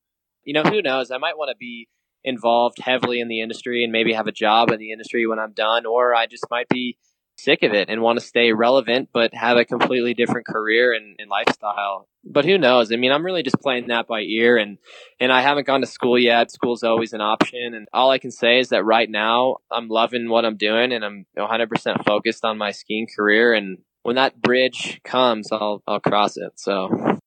S3: You know, who knows? I might want to be involved heavily in the industry and maybe have a job in the industry when I'm done, or I just might be sick of it and want to stay relevant but have a completely different career and, and, lifestyle. But who knows? I mean i'm really just playing that by ear and and i haven't gone to school yet. School's always an option and all i can say is that right now i'm loving what i'm doing and i'm 100% focused on my skiing career and when that bridge comes i'll i'll cross it so.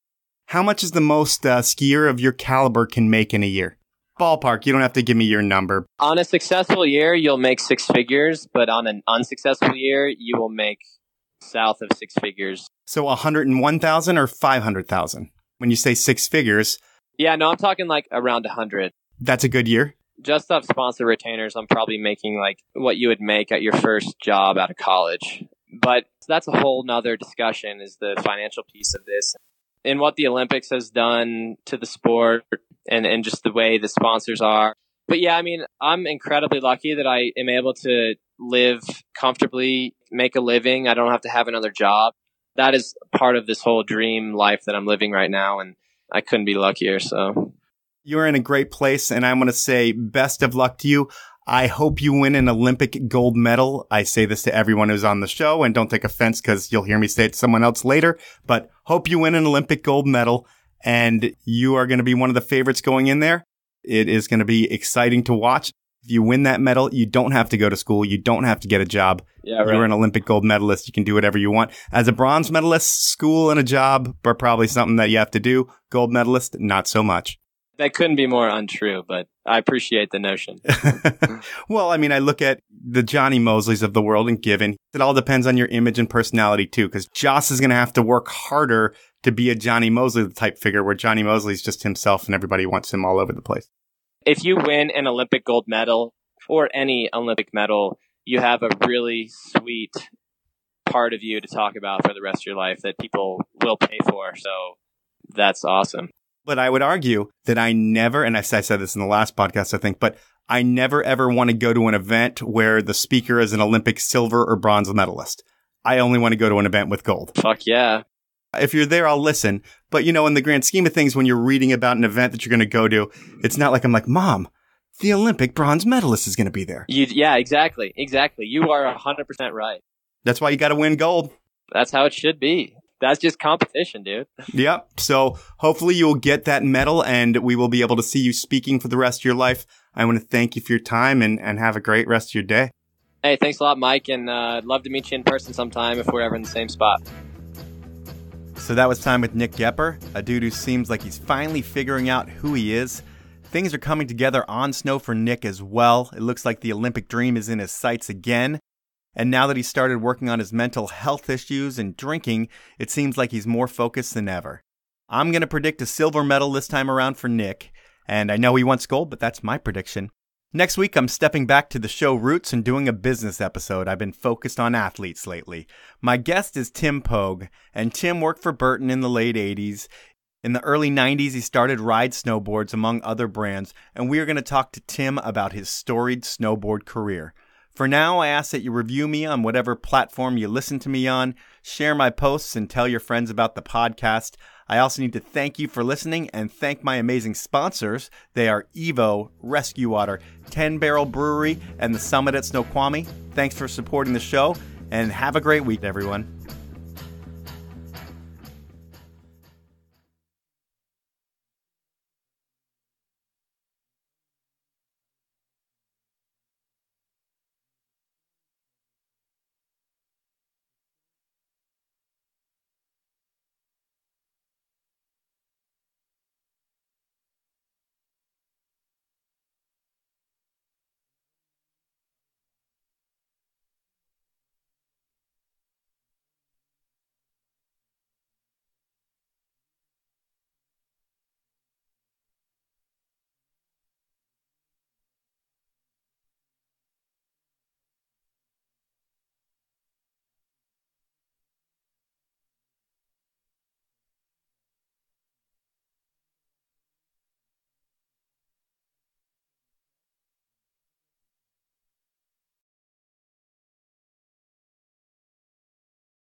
S2: How much is the most uh, skier of your caliber can make in a year ballpark. You don't have to give me your number.
S3: On a successful year, you'll make six figures, but on an unsuccessful year, you will make south of six figures.
S2: So 101,000 or 500,000? When you say six figures,
S3: Yeah, no, I'm talking like around 100.
S2: that's a good year.
S3: Just off sponsor retainers, I'm probably making like what you would make at your first job out of college. But that's a whole nother discussion is the financial piece of this and what the Olympics has done to the sport and, and just the way the sponsors are. But yeah, I mean, I'm incredibly lucky that I am able to live comfortably, make a living. I don't have to have another job. That is part of this whole dream life that I'm living right now. And I couldn't be luckier. So
S2: You're in a great place, and I want to say best of luck to you. I hope you win an Olympic gold medal. I say this to everyone who's on the show, and don't take offense because you'll hear me say it to someone else later, but hope you win an Olympic gold medal, and you are going to be one of the favorites going in there. It is going to be exciting to watch. If you win that medal, you don't have to go to school. You don't have to get a job.
S3: yeah, right.
S2: You're an Olympic gold medalist. You can do whatever you want. As a bronze medalist, school and a job are probably something that you have to do. Gold medalist, not so much.
S3: That couldn't be more untrue, but I appreciate the notion.
S2: well, I mean, I look at the Jonny Moseleys of the world and given it all depends on your image and personality too, because Joss is going to have to work harder to be a Jonny Moseley type figure where Jonny Moseley's just himself and everybody wants him all over the place.
S3: if you win an Olympic gold medal or any Olympic medal, you have a really sweet part of you to talk about for the rest of your life that people will pay for. So that's awesome.
S2: But I would argue that I never, and I said this in the last podcast, I think, but I never ever want to go to an event where the speaker is an Olympic silver or bronze medalist. I only want to go to an event with gold.
S3: Fuck yeah.
S2: If you're there, I'll listen. But you know, in the grand scheme of things, when you're reading about an event that you're going to go to, it's not like I'm like, mom, the Olympic bronze medalist is going to be there.
S3: You, yeah, exactly. Exactly. You are 100% right.
S2: That's why you got to win gold.
S3: That's how it should be. That's just competition, dude.
S2: Yep. So hopefully you'll get that medal and we will be able to see you speaking for the rest of your life. I want to thank you for your time and, and have a great rest of your day.
S3: Hey, thanks a lot, Mike, and uh, I'd love to meet you in person sometime if we're ever in the same spot.
S2: So that was time with Nick Goepper, a dude who seems like he's finally figuring out who he is. Things are coming together on snow for Nick as well. It looks like the Olympic dream is in his sights again. And now that he started working on his mental health issues and drinking, it seems like he's more focused than ever. I'm going to predict a silver medal this time around for Nick, and I know he wants gold, but that's my prediction. Next week, I'm stepping back to the show roots and doing a business episode. I've been focused on athletes lately. My guest is Tim Pogue, and Tim worked for Burton in the late 80s. In the early 90s, he started Ride Snowboards, among other brands, and we are going to talk to Tim about his storied snowboard career. For now, I ask that you review me on whatever platform you listen to me on, share my posts, and tell your friends about the podcast. I also need to thank you for listening and thank my amazing sponsors. They are Evo, RESQWATER, 10 Barrel Brewery, and the Summit at Snoqualmie. Thanks for supporting the show, and have a great week, everyone.